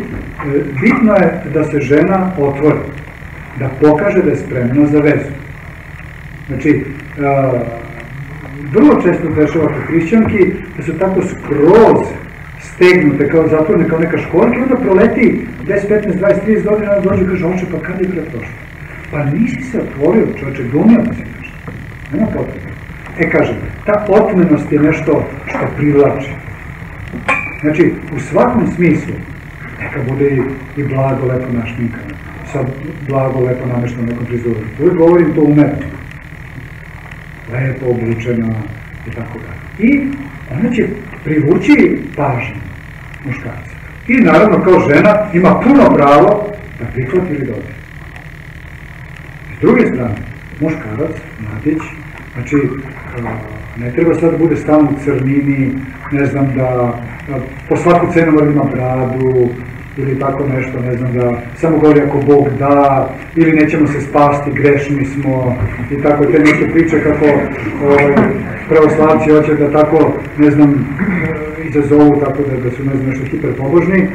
bitno je da se žena otvori, da pokaže da je spremna za vezu. Znači, a, vrlo često dešava kod hrišćanki da su tako skroz stegnute, kao zatvorene, kao neka školjka, onda proleti 10, 15, 20, 30 godina, onda dođe i kaže, oče, pa kada je pre prošlo? Pa nisi se otvorio, čovječe, glumio da si nešto. Nema potrebe. E, kažem, ta otmenost je nešto što privlači. Znači, u svakom smislu, neka bude i, i blago, lepo našminkano, sa blago, lepo namešteno nekom prizuru. Uvijek govorim to umetno lepo obučena i tako dalje. I ona će privući pažnju muškarca. I naravno kao žena ima puno pravo da prihvati ili dođe. S druge strane, muškarac, mladić, znači ne treba sad da bude stalno u crnini, ne znam da po svaku cenu mora da ima bradu, ili tako nešto, ne znam, da samo govori ako Bog da, ili nećemo se spasti, grešni smo, i tako te neke priče kako ovaj, pravoslavci hoće da tako, ne znam, izazovu tako da, da su, ne znam, nešto hiperpobožni,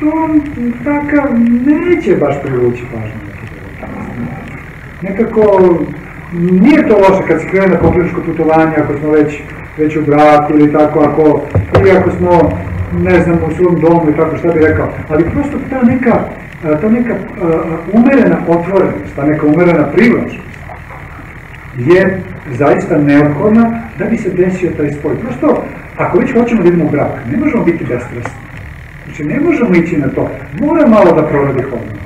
to takav neće baš privući pažnju. Nekako, nije to loše kad se krene na pokloničko putovanje, ako smo već, već u braku ili tako, ako, ili ako smo ne znam, u svom domu i tako šta bi rekao, ali prosto ta neka, ta neka umerena otvorenost, ta neka umerena privlačnost je zaista neophodna da bi se desio taj spoj. Prosto, ako već hoćemo da idemo u brak, ne možemo biti bestresni. Znači, ne možemo ići na to. Mora malo da proradi hormon.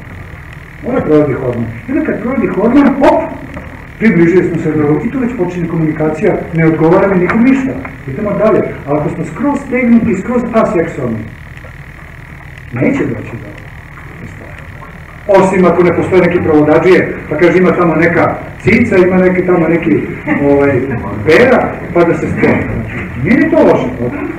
Mora proradi hormon. I onda kad proradi hormon, hop, približili smo se do i tu već počinje komunikacija, ne odgovara mi nikom ništa. Idemo dalje. Ali ako smo skroz stegnuti, skroz aseksualni, neće doći do Osim ako ne postoje neki provodađije, pa kaže ima tamo neka cica, ima neki tamo neki ovaj, pera, pa da se skloni. Nije ni to loše,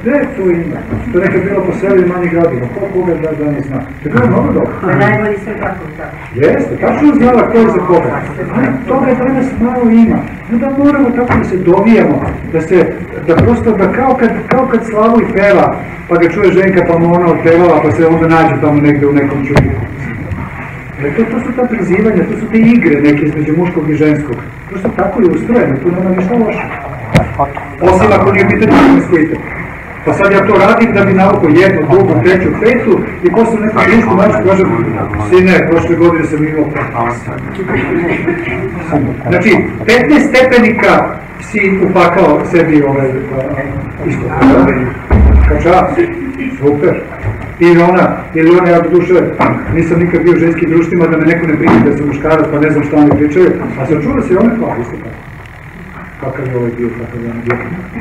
gde to ima? To je nekad bilo po selu i manji gradima, ko koga da, da ne zna. To je bilo mnogo dobro. Na najbolji sve tako tako. Jeste, tačno znala ko je za koga. Ali toga danas malo ima. Onda moramo tako da se dovijamo, da se, da prosto, da kao kad, kao kad slavu i peva, pa ga čuje ženka pa mu ona otpevala, pa se onda nađe tamo negde u nekom čudiku. E, to, to su ta prizivanja, to su te igre neke između muškog i ženskog. Prosto tako je ustrojeno, tu nema ništa loše. Osim ako nije pitanje promiskuitet. Pa sad ja to radim da bi nauko jednu, drugu, treću, petu i posle neku društvu mačku kažem, sine, prošle godine sam imao Znači, 15 stepenika si upakao sebi ovaj, isto, kača, super. Ili ona, ili ona, ja do duše, nisam nikad bio u ženskim društvima da me neko ne primi da sam muškarac, pa ne znam šta oni pričaju, a sam čuo da se one hvali isto tako kakav je ovaj bio, kakav je on bio,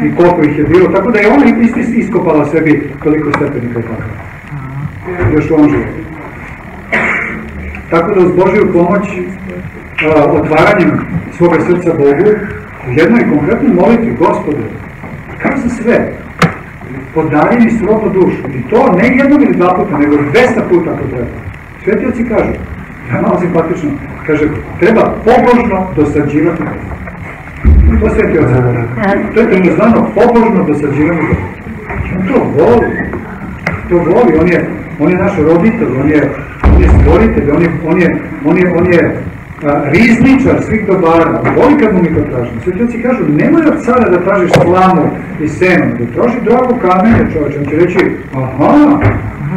i koliko ih je bilo, tako da je ona isto iskopala sebi toliko stepenika i tako. Još u ovom životu. Tako da uz Božju pomoć, otvaranjem svoga srca Bogu, jednoj konkretnoj molitvi, Gospode, kao za sve, podari mi slobno dušu. I to ne jednom ili dva puta, nego 200 puta ako treba. Sveti oci kažu, ja malo simpatično, kaže, treba pobožno dosađivati Bogu. To sveti oci. To je takozvano pobožno dosađivanje Bogu. On to voli. To voli, on je, on je naš roditelj, on je, on je stvoritelj, on je, on je, on je, on je a, rizničar svih dobara, voli kad mu mi to tražimo. Sveti kažu, nemoj od cara da tražiš slamu i senu, da traži drago kamenje čovječe, on će reći, aha,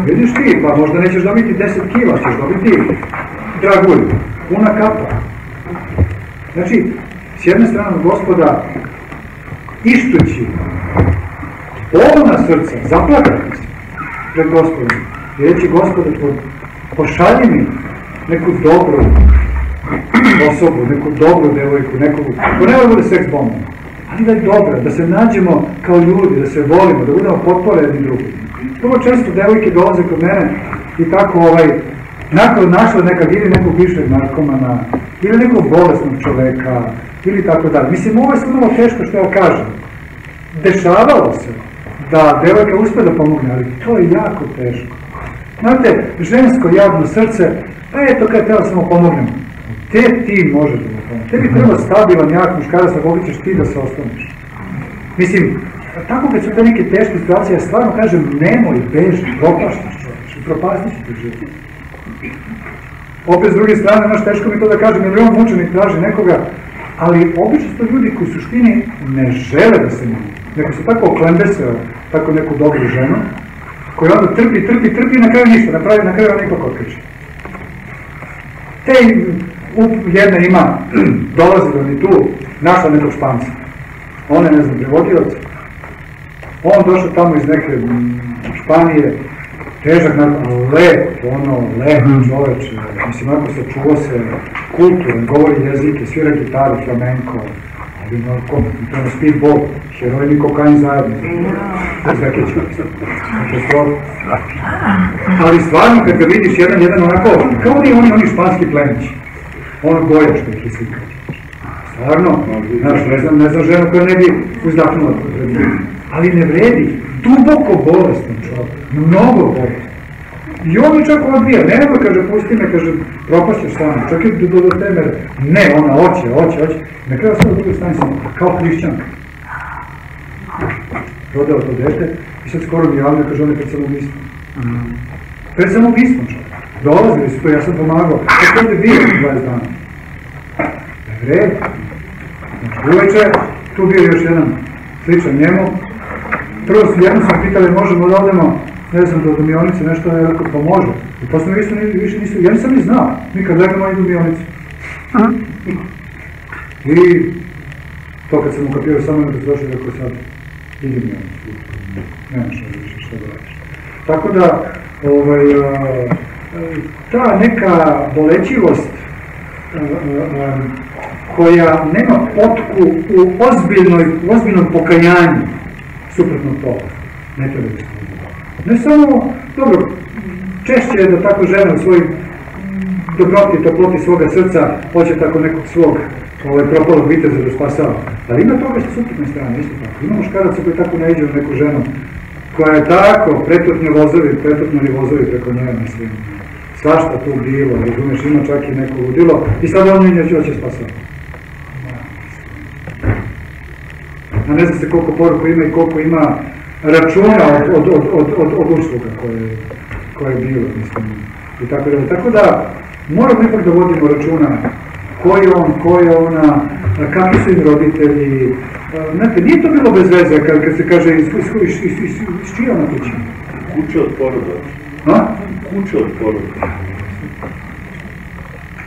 vidiš ti, pa možda nećeš dobiti 10 kila, ćeš dobiti dragulj, puna kapa. Znači, s jedne strane gospoda, ištući polna srca, zaplakati se pred gospodom reći gospode, pošalji mi neku dobru osobu, neku dobru devojku, neku, ko ne bude seks bombom, ali da je dobra, da se nađemo kao ljudi, da se volimo, da budemo potpore jedni drugi. Prvo često devojke dolaze kod mene i tako ovaj, nakon našla neka ili nekog višeg narkomana, ili nekog bolesnog čoveka, ili tako dalje. Mislim, ovo je stvarno teško što ja kažem. Dešavalo se da devojka uspe da pomogne, ali to je jako teško. Znate, žensko javno srce, pa eto kad treba samo pomognem, te ti možeš da pomoći. Tebi treba stabilan, jak muškarac, ako ćeš ti da se ostaneš. Mislim, tako kad su te neke teške situacije, ja stvarno kažem, nemoj, beži, propaštiš čovječ, propastiš ti život. Opet s druge strane, znaš, teško mi to da kažem, jer on mučenik traži nekoga, ali obično su ljudi koji u suštini ne žele da se mijenju. Neko se tako oklembese, tako neku dobru ženu, koja onda trpi, trpi, trpi i na kraju ništa, na, kraju ona ipak otkriče. Te jedna ima, [clears throat] dolazi do mi tu, našla nekog španca. On je, ne znam, prevodilac. On došao tamo iz neke Španije, težak, lep, ono, lep čoveč, mislim, ako se čuva se kulturan, govori jezike, svira gitaru, flamenko, ali no, ko, to je speedball, heroin i kokain zajedno. Ali stvarno, kad ga vidiš jedan, jedan onako, kao oni, oni, oni španski plemići, ono boja što je slikao. Stvarno, znaš, ne znam, ne znam ženu koja ne bi uzdahnula. Ali ne vredi, duboko bolestan čovjek, mnogo bolestan. I on je čak odbija, nema, kaže, pusti me, kaže, propašćeš sam, čak i do, do te mere. Ne, ona hoće, hoće, hoće. Na kraju sam druge stani sam, kao hrišćanka. Rodila to dete i sad skoro mi javlja, kaže, on je pred samoubistvom. Mm. Pred samoubistvom čovjek. Dolazili su to, ja sam pomagao. Tako je bio 20 dana. Red. Znači, uveče, tu bio još jedan sličan njemu. Prvo su jednu sam pitali, možemo da odemo, ne znam, do domionice, nešto je rekao, pa može. I posle mi više, više nisu, ja nisam ni znao, nikad gledamo i domionice. I to kad sam ukapio, samo da došli, rekao sad, idi mi nema šta više šta da radiš. Tako da, ovaj, ta neka bolećivost koja nema potku u ozbiljnoj, ozbiljnom pokajanju suprotnog pola. Ne treba da Ne samo, dobro, češće je da tako žena u svojim dobroti toploti svoga srca hoće tako nekog svog ovaj, propalog viteza da spasava. Ali ima toga što suprotne strane, isto tako. Ima muškaraca koji tako ne iđe u neku ženu koja je tako, pretutni vozovi, pretutni vozovi preko nje, mislim, svašta tu bilo, razumeš, ima čak i neko ludilo, i sad on nje hoće spasati. A ne zna se koliko poruka ima i koliko ima računa od, od, od, od, od, od usluga koje, koje je bilo, mislim, i tako da. Tako da, moramo ipak da vodimo računa ko je on, ko je ona, kakvi su im roditelji. Znate, nije to bilo bez veze kad, kad se kaže iz, iz, iz, iz, iz, iz čija ona kuća? Kuća od poroda. A? Kuća od poroda.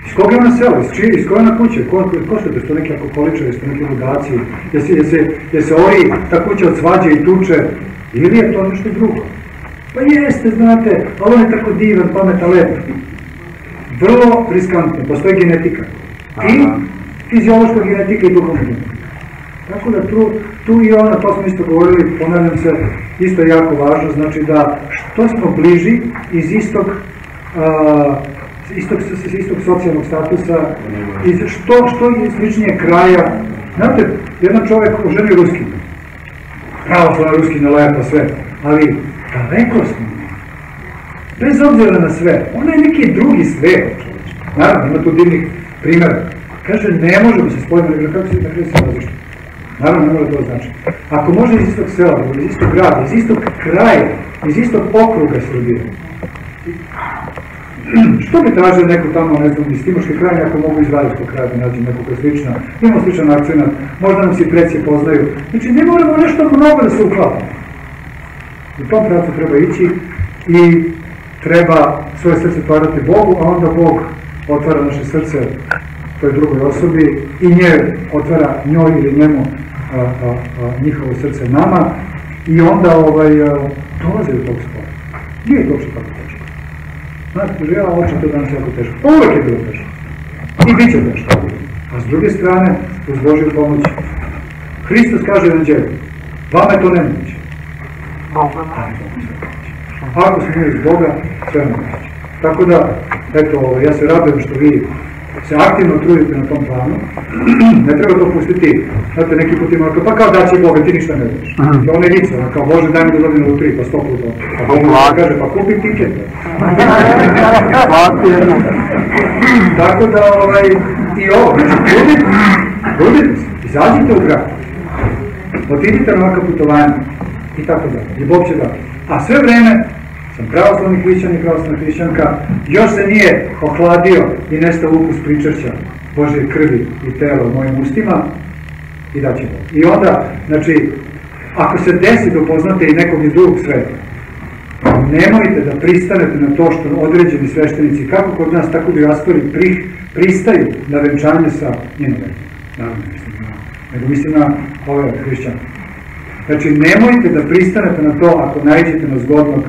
Iz koga je ona sela? Iz, čije, iz koje ona kuće? Ko, ko su to? Su neki alkoholičari, su neki ludaci? Je se, se, se ori ta kuća od svađe i tuče? Ili je to nešto drugo? Pa jeste, znate, ali on je tako divan, pametan, lep. Vrlo riskantno, postoji genetika. I fiziološka genetika i duhovna genetika. Tako da tu, tu i ona, to smo isto govorili, ponavljam se, isto je jako važno, znači da što smo bliži iz istog, a, istog, istog socijalnog statusa, iz što, što je sličnije kraja. Znate, jedan čovjek ženi ruski, pravoslavna ruskinja, lepa, sve, ali daleko smo. Bez obzira na sve, ona je neki drugi svet. Naravno, ima tu divnih primjera. Kaže, ne možemo se spojiti, kako se tako se različiti. Naravno, ne mora to znači. Ako može iz istog sela, iz istog grada, iz istog kraja, iz istog okruga Srbije, [clears throat] što bi tražio neko tamo, ne znam, iz Timoške krajine, ako mogu iz Valjevskog kraja da nađem nekog koji je slična, imamo sličan akcenat, možda nam se preci poznaju. Znači, ne moramo nešto mnogo da se uklapamo. U tom pravcu treba ići i treba svoje srce otvarati Bogu, a onda Bog otvara naše srce toj drugoj osobi i nje otvara njoj ili njemu a, a, a, njihovo srce nama i onda ovaj, a, dolaze do tog spora. Nije to uopšte tako teško. Znate, žela očito danas jako teško. Pa uvek je bilo teško. I bit će teško. A s druge strane, uz Božju pomoć, Hristos kaže u Evanđelju, vama je to nemoguće. Ako smo mi iz Boga, sve moguće. Tako da, eto, ovaj, ja se radujem što vi se aktivno trudite na tom planu. [clears throat] ne treba to pustiti, znate, neki put ima, pa kao da će Boga, ti ništa ne znaš. Mm. On je vica, ono, kao Bože daj mi da dobijem u tri, pa sto puta. Pa Bog mu kaže, pa kupi tiket. [laughs] Tako da, ovaj, i ovo, znači, trudite, trudite se, izađite u grad, otiđite na ovakav putovanje i tako dalje. I Bog će dati. A sve vreme sam pravoslavni hrišćan i pravoslavna hrišćanka, još se nije ohladio i nestao ukus pričašća Božje krvi i tela u mojim ustima i daće Bog. I onda, znači, ako se desi da upoznate i nekog iz drugog sveta, nemojte da pristanete na to što određeni sveštenici, kako kod nas, tako u dijaspori, pri, pristaju na venčanje sa njenom Naravno, mislim na, nego mislim na ove hrišćane. Znači, nemojte da pristanete na to ako najđete na zgodnog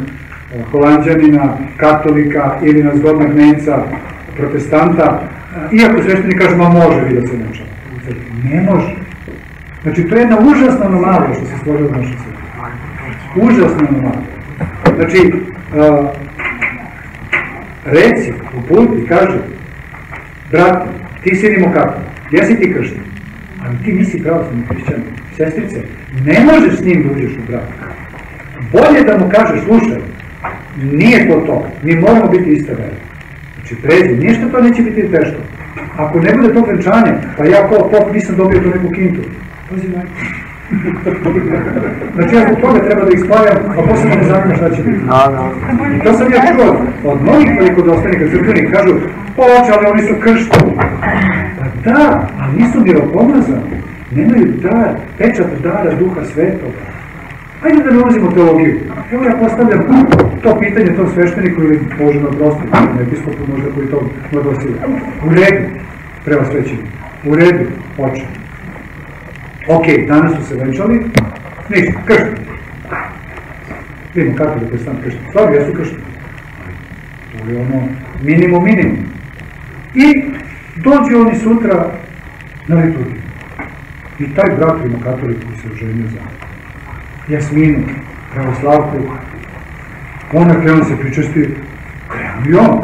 holandjanina, katolika ili na zgodnog nemca, protestanta, iako sveštenik kaže, ma može vi da se venča. Ne može. Znači, to je jedna užasna anomalija što se stvorila u našoj crkvi. Užasna anomalija. Znači, uh, reci u put i kaže, brate, ti si rimokatolik, jesi ti kršten, ali ti nisi pravoslavni hrišćan. Sestrice, ne možeš s njim da uđeš u brak. Bolje da mu kažeš, slušaj, nije to to, mi moramo biti iste vere. Znači, pređi, ništa to neće biti teško. Ako ne bude to venčanje, pa ja kao pop nisam dobio tu neku kintu. Pazi, majko. Znači ja zbog toga treba da ispajam, a posle ne zanima šta će biti. I to sam ja čuo od mnogih velikodostanika crkvenih, kažu, oče, ali oni su kršteni. Pa da, ali nisu miropomazani, nemaju dar, pečat dara duha svetoga. Hajde da ne ulazimo u teologiju. Evo ja postavljam to pitanje tom svešteniku ili Bože na prostoru, episkopu možda koji to naglasili. U redu, prema svećenju. U redu, oče. Ok, danas su se venčali, ništa, kršteni. Vidimo kako da predstavim kršteni. Stvarno, jesu kršteni. To je ono minimum minimum. I dođu oni sutra na liturgiju. I taj brat rimokatolik koji se oženio za Jasminu, pravoslavku, ona krenu se pričesti, krenu i on.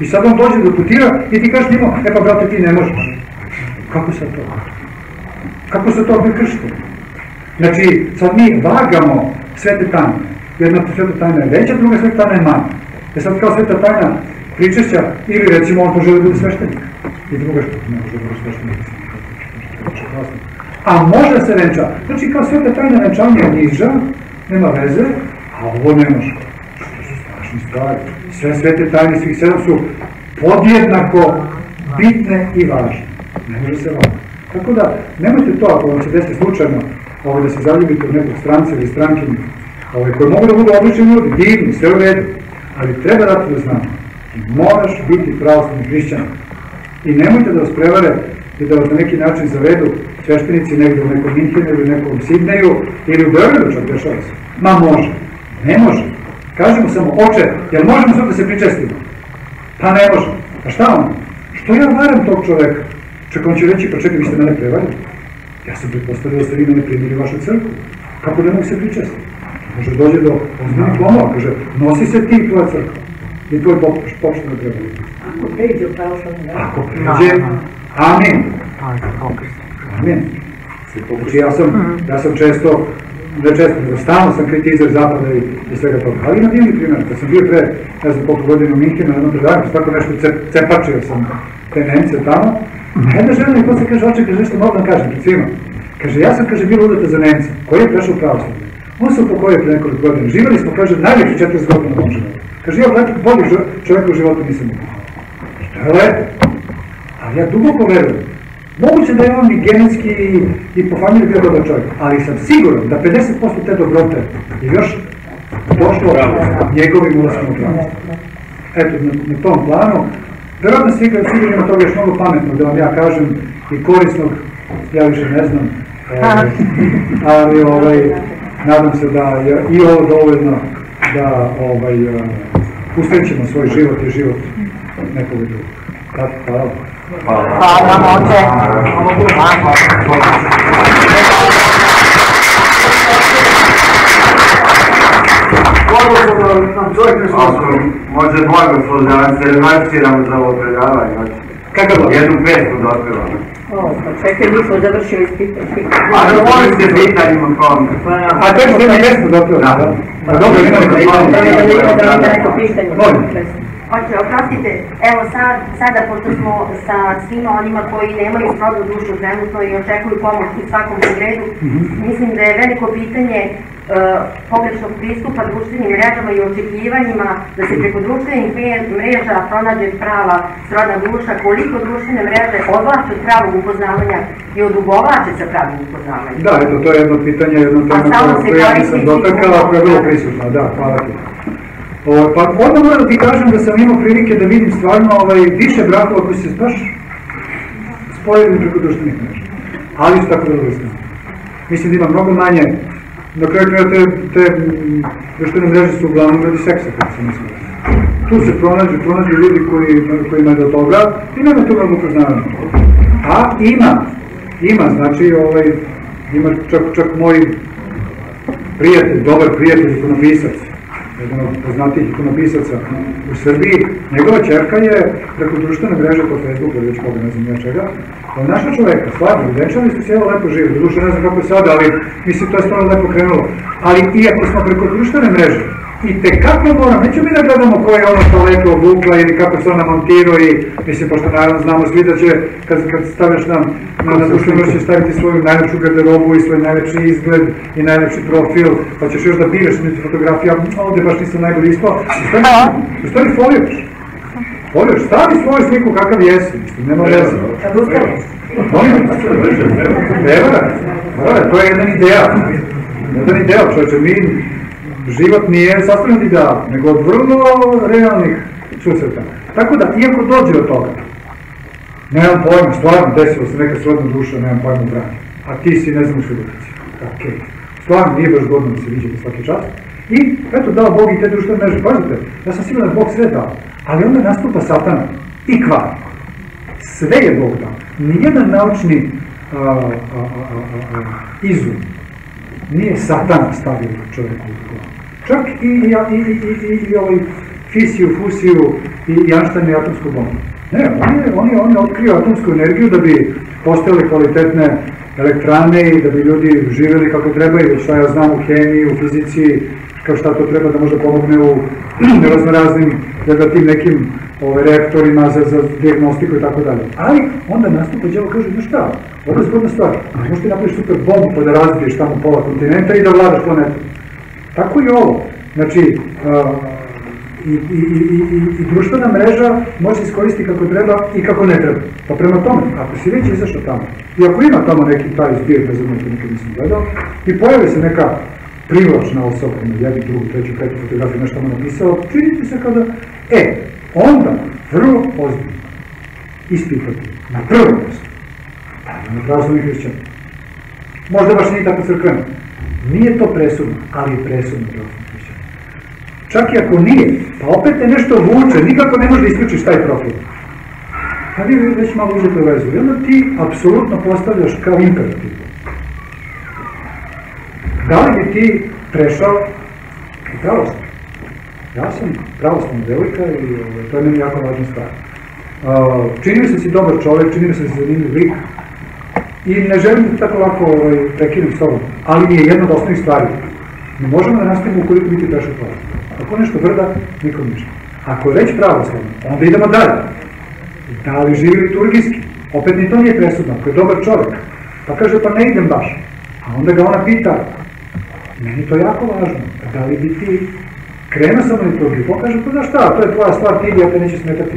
I sad on dođe do putira i ti kažeš njemu, e pa brate ti ne možeš. Kako sad to? Kako se to kršteno? Znači, sad mi vagamo svete tajne. Jedna sveta tajna je veća, druga sveta tajna je manja. E sad kao sveta tajna pričešća, ili recimo on poželi da bude sveštenik. I druga što ne može da bude sveštenik. A može se venča. Znači kao sveta tajna venčanja je niža, nema veze, a ovo ne može. Što su strašne stvari. Sve svete tajne, svih sedam su podjednako bitne i važne. Ne može se vama. Tako da, nemojte to, ako vam se desi slučajno, ovaj, da se zaljubite u nekog stranca ili strankinju, ovaj, koji mogu da budu obični ljudi, divni, sve u redu, ali treba dati da znamo, ti moraš biti pravoslavni hrišćan. I nemojte da vas prevare i da vas na neki način zavedu sveštenici negde u nekom Minhenu ili nekom Sidneju ili u Beogradu čak dešava se. Ma može, ne može. Kažemo samo, oče, jel možemo sad da se pričestimo? Pa ne može. A šta on? Što ja varam tog čoveka? Čak on će reći, pa čekaj, vi ste mene prevarili. Ja sam pretpostavio da ste vi mene primili u vašu crkvu. Kako da mogu se pričestiti? Može dođe do ozbiljnih lomova, kaže, nosi se ti tvoja crkva. I tvoj pop što ne treba. Ako pređe u pravoslavnu veru. Ako pređe, amin. Amin. Znači ja sam, ja sam često, ne često, nego stalno sam kritizer zapada i, i svega toga. Ali ima divni primjer, kad sam bio pre, ne znam koliko godina u Minhenu, na jednom predavanju, tako nešto cep, cepačio sam te Nemce tamo. A jedna žena mi posle kaže, oče, kaže, nešto mogu da kažem pred svima. Kaže, ja sam, kaže, bio udata za Nemca, koji je prešao pravoslavlje. On se upokojio pre nekoliko godina. Živjeli smo, kaže, najveći 40 godina na životu. Kaže, ja vratiti bolji čovjek u životu nisam imao. To je lepo. Ali ja duboko verujem. Moguće da je on i genetski i, po familiji bio dobar čovjek, ali sam siguran da 50% te dobrote je još došlo njegovim ulaskom u. Eto, na, na tom planu, verovatno sigurno, sigurno ima toga još mnogo pametnog da vam ja kažem i korisnog, ja više ne znam, [laughs] ovaj, ali ovaj, nadam se da je i ovo dovoljno da ovaj, ustrećemo svoj život i život nekog drugog. Tako, hvala. Hvala vam, oče. Ako može blagoslov da vam se remarciramo za ovo predavanje, hoće. Kakav blagoslov? Jednu pesmu da otpevamo. O, pa čekaj, mi smo završili ispitanje. A da molim se pitanjima kom. A to je što ima mjesto dobro, da? Pa dobro, ima neko Da neko pitanje. Molim. Oće, oprostite, evo sad, sada pošto smo sa svima onima koji nemaju srodnu dušu trenutno i očekuju pomoć u svakom pogledu, mislim da je veliko pitanje e, pogrešnog pristupa društvenim mrežama i očekivanjima da se preko društvenih mreža pronađe prava srodna duša, koliko društvene mreže odlače od pravog upoznavanja i odugovlače sa pravim upoznavanjem. Da, eto, to je jedno pitanje, jedna tema koju ja nisam dotakala, koja je vrlo prisutna, da, hvala ti. Pa onda moram da ti kažem da sam imao prilike da vidim stvarno ovaj, više brakova koji se baš spojili preko društvenih mreža. Ali su tako dobro strane. Mislim da ima mnogo manje, na kraju kraja te, te mm, društvene mreže su uglavnom radi seksa, kako sam mislio. Tu se pronađu, pronađu ljudi koji, kojima je do toga i nema tu mnogo poznavanja. A ima, ima, znači, ovaj, ima čak, čak moj prijatelj, dobar prijatelj, ikonopisac, jedan od poznatijih ikonopisaca u Srbiji, njegova čerka je preko društvene mreže po Facebooku, već koga ne znam ja čega, je našla čoveka, stvarno, dečani su cijelo lepo živi, doduše ne znam kako je sada, ali mislim to je stvarno lepo krenulo. Ali iako smo preko društvene mreže, i te kako moram, neću mi da gledamo ko je ono što lepo obukla ili kako se ona montirao i mislim, pošto naravno znamo svi da će kad, kad stavljaš na, na, na društvenu će staviti svoju najlepšu garderobu i svoj najlepši izgled i najlepši profil, pa ćeš još da biraš među fotografija, ovde baš nisam najbolji ispao. U stvari, foliraš. Foliraš, stavi svoju sliku kakav jesi, mislim, nema veze. Kad ustaneš. Molim, prevara, to je jedan ideal. Jedan ideal, čovječe, mi, život nije sastavljen od nego od vrlo realnih susreta. Tako da, iako dođe od toga, nemam pojma, stvarno, desilo se neka srodna duša, nemam pojma brani, a ti si, ne znam, Švidovici. Okej. Stvarno, nije baš godno da se viđete svaki čas. I, eto, dao Bog i te društvene mreže. Pazite, ja sam siguran da Bog sve dao, ali onda nastupa satana i kvar. Sve je Bog dao. Nijedan naučni izum nije satana stavio čovjeku u glavu. Čak i, i, i, i, i, i ovaj fisiju, fusiju i, i atomsku bombu. Ne, on je, on, je, on atomsku energiju da bi postojale kvalitetne elektrane i da bi ljudi živjeli kako treba i već šta ja znam u hemiji, u fizici, kao šta to treba da može pomogne u [clears throat] raznoraznim, da tim nekim ove, reaktorima za, za diagnostiku i tako dalje. Ali onda nastupa djelo kaže, znaš šta, ovo je zgodna stvar, možeš ti super bombu pa da razbiješ tamo pola kontinenta i da vladaš planetom. Tako i ovo. Znači, I, i, i, i, i društvena mreža može se iskoristiti kako treba i kako ne treba. Pa prema tome, ako si već izašao tamo, i ako ima tamo neki taj zbir, ne znam, to nikad nisam gledao, i pojavi se neka privlačna osoba, ima jednu, drugu, treću, petu fotografiju, nešto tamo napisao, čini ti se kada, e, onda, vrlo ozbiljno, ispitati na prvo mjesto, da na pravoslavni hrišćan. Možda baš nije tako crkveno. Nije to presudno, ali je presudno pravoslavni hrišćan. Čak i ako nije, pa opet te nešto vuče, nikako ne možeš da isključiš taj profil. Pa vi već malo uđete u vezu. I onda ti apsolutno postavljaš kao imperativ. Da li bi ti prešao u pravoslavno? Ja sam pravoslavna devojka i ovaj, to je meni jako važna stvar. Čini mi se da si dobar čovjek, čini mi se da si zanimljiv lik i ne želim da tako lako ovaj, prekinem s tobom, ali mi je jedna od osnovnih stvari. Ne možemo da nastavimo ukoliko biti prešao pravoslavno. Ako nešto vrda, nikom ništa. Ako je već pravoslavno, onda idemo dalje. Da li živi liturgijski? Opet ni to nije presudno, ako je dobar čovjek. Pa kaže, pa ne idem baš. A onda ga ona pita, meni to jako važno, da li bi ti krenuo sam na liturgiju? Pa kaže, pa znaš šta, to je tvoja stvar, ti ja te neće smetati.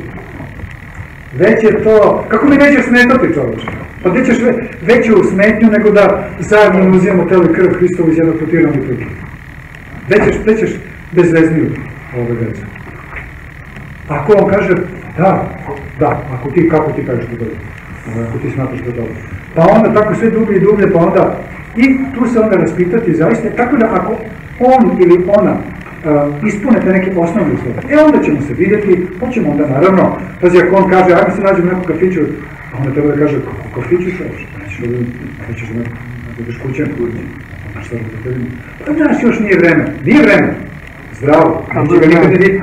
Već je to, kako mi neće smetati čovječe? Pa gdje ćeš ve, veću smetnju nego da zajedno uzijemo telo i krv Hristovu iz jednog potirana liturgiju? Gdje ćeš, gdje ćeš bezvezniju ove veze? Ako on kaže, da, da, ako ti, kako ti kažeš to dobro, ako ti smatraš da dobro. Pa onda tako sve dublje i dublje, pa onda, i tu se onda raspitati zaista, tako da ako on ili ona uh, ispune te neke osnovne uslove, e onda ćemo se vidjeti, pa ćemo onda naravno, pazi ako on kaže, ajmo se nađemo u nekom kafiću, onda treba da kaže, u kafiću što još, nećeš da nećeš da da budeš kućan, a šta da te vidim, pa znaš, još nije vreme, nije vreme, zdravo, neće ga nikad ne vidjeti.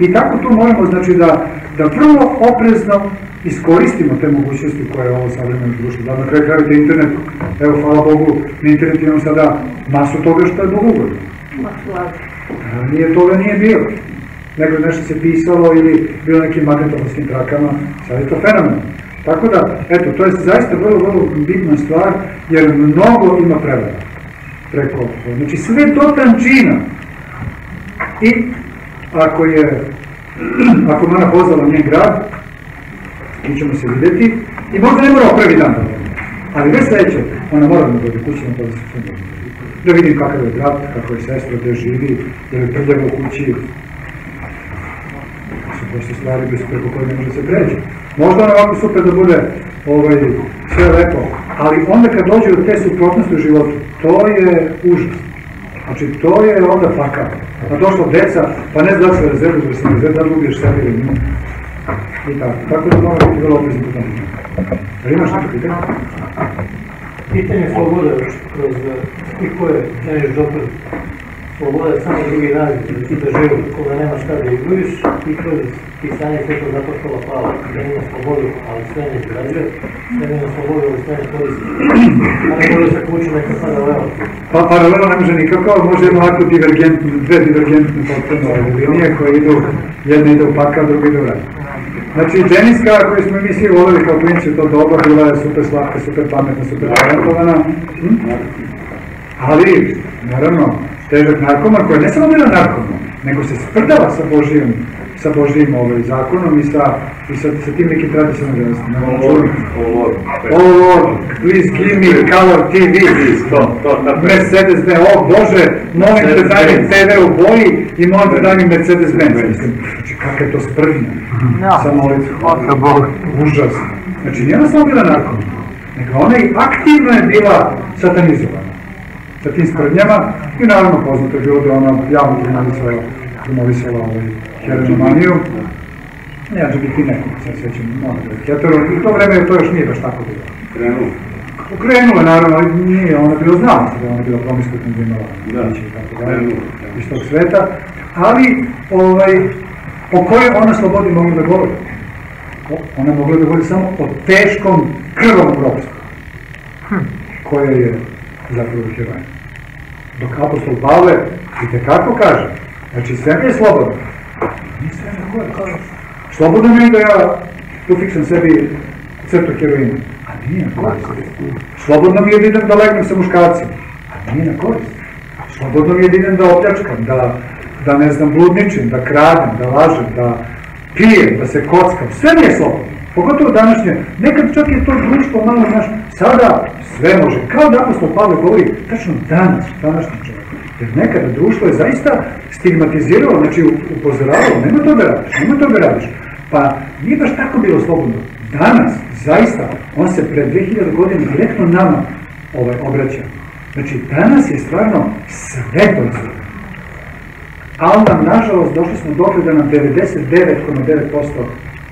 I tako tu moramo, znači, da, da vrlo oprezno iskoristimo te mogućnosti koje je ovo savremeno društvo. Da na kraju kraju internet, evo hvala Bogu, na internetu imamo sada masu toga što je Bogu ugodno. A Nije toga nije bilo. Nego nešto se pisalo ili bilo nekim magnetofonskim trakama, sad je to fenomen. Tako da, eto, to je zaista vrlo, vrlo bitna stvar, jer mnogo ima prevara preko, znači sve do tančina. I ako je, [clears throat] ako me ona pozvala njen grad, mi ćemo se vidjeti i možda ne moramo prvi dan da. Ali već sledeće, ona mora da dođe kući na to da se. Da vidim kakav je brat, kako je sestra, gde živi, da je prljavo u kući. To su stvari bez preko koje ne može da se pređe. Možda ono ovako super da bude ovaj, sve lepo, ali onda kad dođe do te suprotnosti u životu, to je užas. Znači, to je onda fakav. Pa došlo deca, pa ne znaš se rezervu, da se rezervu, da li ubiješ sebi ili nju. I tako. Tako da mora biti vrlo oprezni po tome. Da imaš neko pitanje? Pitanje slobode kroz stihove Janis Joplin. Sloboda je samo drugi naziv za ti da život, koga nemaš šta da izgubiš i kroz pisanje svetog zapoštola Pavla. Da ima slobodu, ali sve ne izgrađuje, da ima slobodu, ali sve ne koristi. A ne može se kući neka paralela. Pa paralelo ne može nikako, ali može jedno ovako divergentno, dve divergentne potpuno linije koje idu, jedna ide u pakao, druga ide u rad. Znači, dženiska koju smo mi svi volili kao klinci u to doba, bila je super slatka, super pametna, super talentovana. Hm? Ali, naravno, težak narkoman koja ne samo bila narkoman, nego se sprdala sa Božijom, sa Božijim ovaj, zakonom i sa, i sa, sa tim nekim tradicionalnim vjerstvom. Oh Lord, please give me color TV. To, to, to. Mercedes Benz, o Bože, molim te daj mi TV u boji i molim te daj mi Mercedes Benz. Znači kakva je to sprdnja Ja. sa molicom. Oka Bog. Užasno. Znači nije ona samo bila narkoman, nego ona i aktivno je bila satanizovana sa tim sprdnjama i naravno poznato je bilo da ona javno promovisala, promovisala ovaj heroinomaniju. Ja će biti neko, sad sećam, ono da je hetero, i u to vreme to još nije baš tako bilo. Krenuo. Okrenulo je naravno, ali nije, ona je bila znala se da je ona bila promiskutna da je imala Da, i tako dalje, krenulo. iz tog sveta, ali ovaj, o kojoj ona slobodi mogla da govori? Ona je mogla da govori samo o teškom krvom ropstvu, koje je zapravo heroj. Dok apostol Pavle i tekako kaže, znači sve mi je slobodno, sve na koje, slobodno mi je da ja ufiksam sebi crtu heroina, a nije na korist. Slobodno mi je da idem da legnem sa muškarcima, a nije na korist. Slobodno mi je da idem da opljačkam, da, da ne znam bludničim, da kradem, da lažem, da pijem, da se kockam, sve mi je slobodno. Pogotovo današnje, nekad čak je to društvo malo, znaš, sada sve može. Kao da apostol Pavle govori, tačno danas, današnji čovjek. Jer nekada društvo je zaista stigmatiziralo, znači upozoravalo, nema to da radiš, nema to da radiš. Pa nije baš tako bilo slobodno. Danas, zaista, on se pred 2000 godina direktno nama ovaj, obraća. Znači, danas je stvarno sve dozvoljeno. Ali nam, nažalost, došli smo dotle da nam 99,9%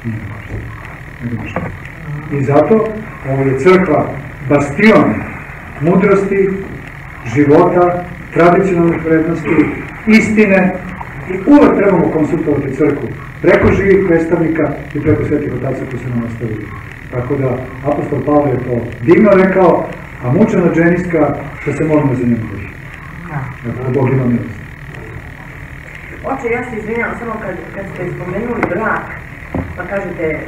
nije. I zato ovo je crkva bastion mudrosti, života, tradicionalnih vrednosti, istine i uvek trebamo konsultovati crkvu preko živih predstavnika i preko svetih otaca koji su nam ostavili. Tako da, apostol Pavle je to divno rekao, a mučena dženiska, što se molimo za dušu. Dakle, da Bog ima milost. Oče, ja se izvinjam samo kad, kad ste spomenuli brak, pa kažete,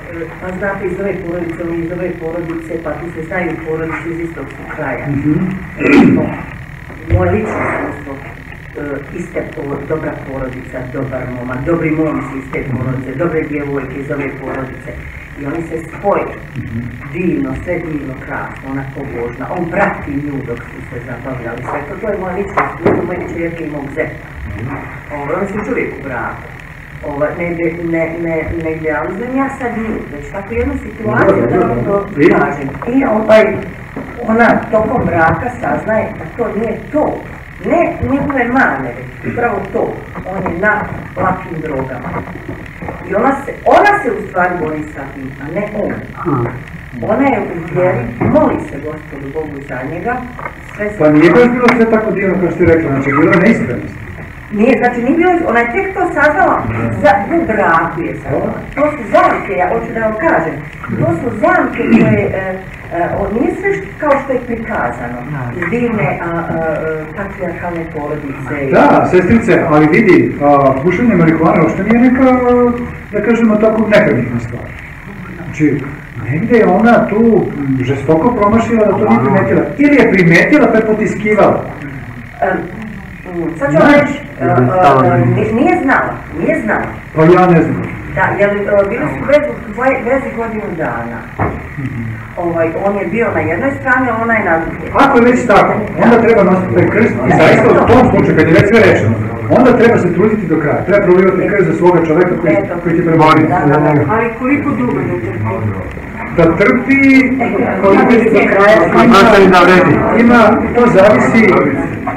pa znate iz ove porodice, oni iz ove porodice, pa tu se znaju porodice iz istog su kraja. Recimo, Moje lično iskustvo, e, iste dobra porodica, dobar momak, dobri momci iz te porodice, dobre djevojke iz ove porodice. I oni se spoje. Divno, sve divno, krasno, ona pobožna. On prati nju dok su se zabavljali. Sve to, to je moje lično iskustvo, moje čerke i mog zeta. Ovo, oni su još uvijek u braku. Ovo, ne, ide- ne, ne, ne idealizujem ja sad nju, već tako jednu situaciju da vam to kažem. I ovaj, ona tokom braka saznaje da to nije to. Ne njihove mane, već upravo to. On je na lakim drogama. I ona se, ona se u stvari bori sa tim, a ne on. Ona je u vjeri, moli se gospodu Bogu za njega, sve se Pa nije baš bilo sve tako divno kao što ti rekla, znači bilo je neiskrenost. Nije, znači nije bilo, ona je tek to saznala, za, u braku je saznala. To su zamke, ja hoću da vam kažem. To su zamke koje, e, e, nije sve što- kao što je prikazano. Iz divne a, a, a, patrijarhalne porodice. Da, sestrice, ali vidi, a, pušenje marihuane uopšte nije neka, da kažemo tako, nepremijetna stvar. Znači, negde je ona tu žestoko promašila da to nije primetila. Ili je primetila pa je potiskivala. E, mm, sad ću vam reći, ni- nije znala, nije znala. Pa ja ne znam. Da, jer e, bili su vezi, vezi godinu dana. Ovaj, on je bio na jednoj strani, a ona je na drugoj. Ako je već tako, onda treba nositi taj krst i zaista u tom slučaju, kad je već sve rečeno, onda treba se truditi do kraja. Treba prolivati krst za svoga čoveka koji, koji ti prebori. Da, da, da. Ali koliko dugo da trpi? Da trpi, koliko Do kraja. ima, ima, to zavisi,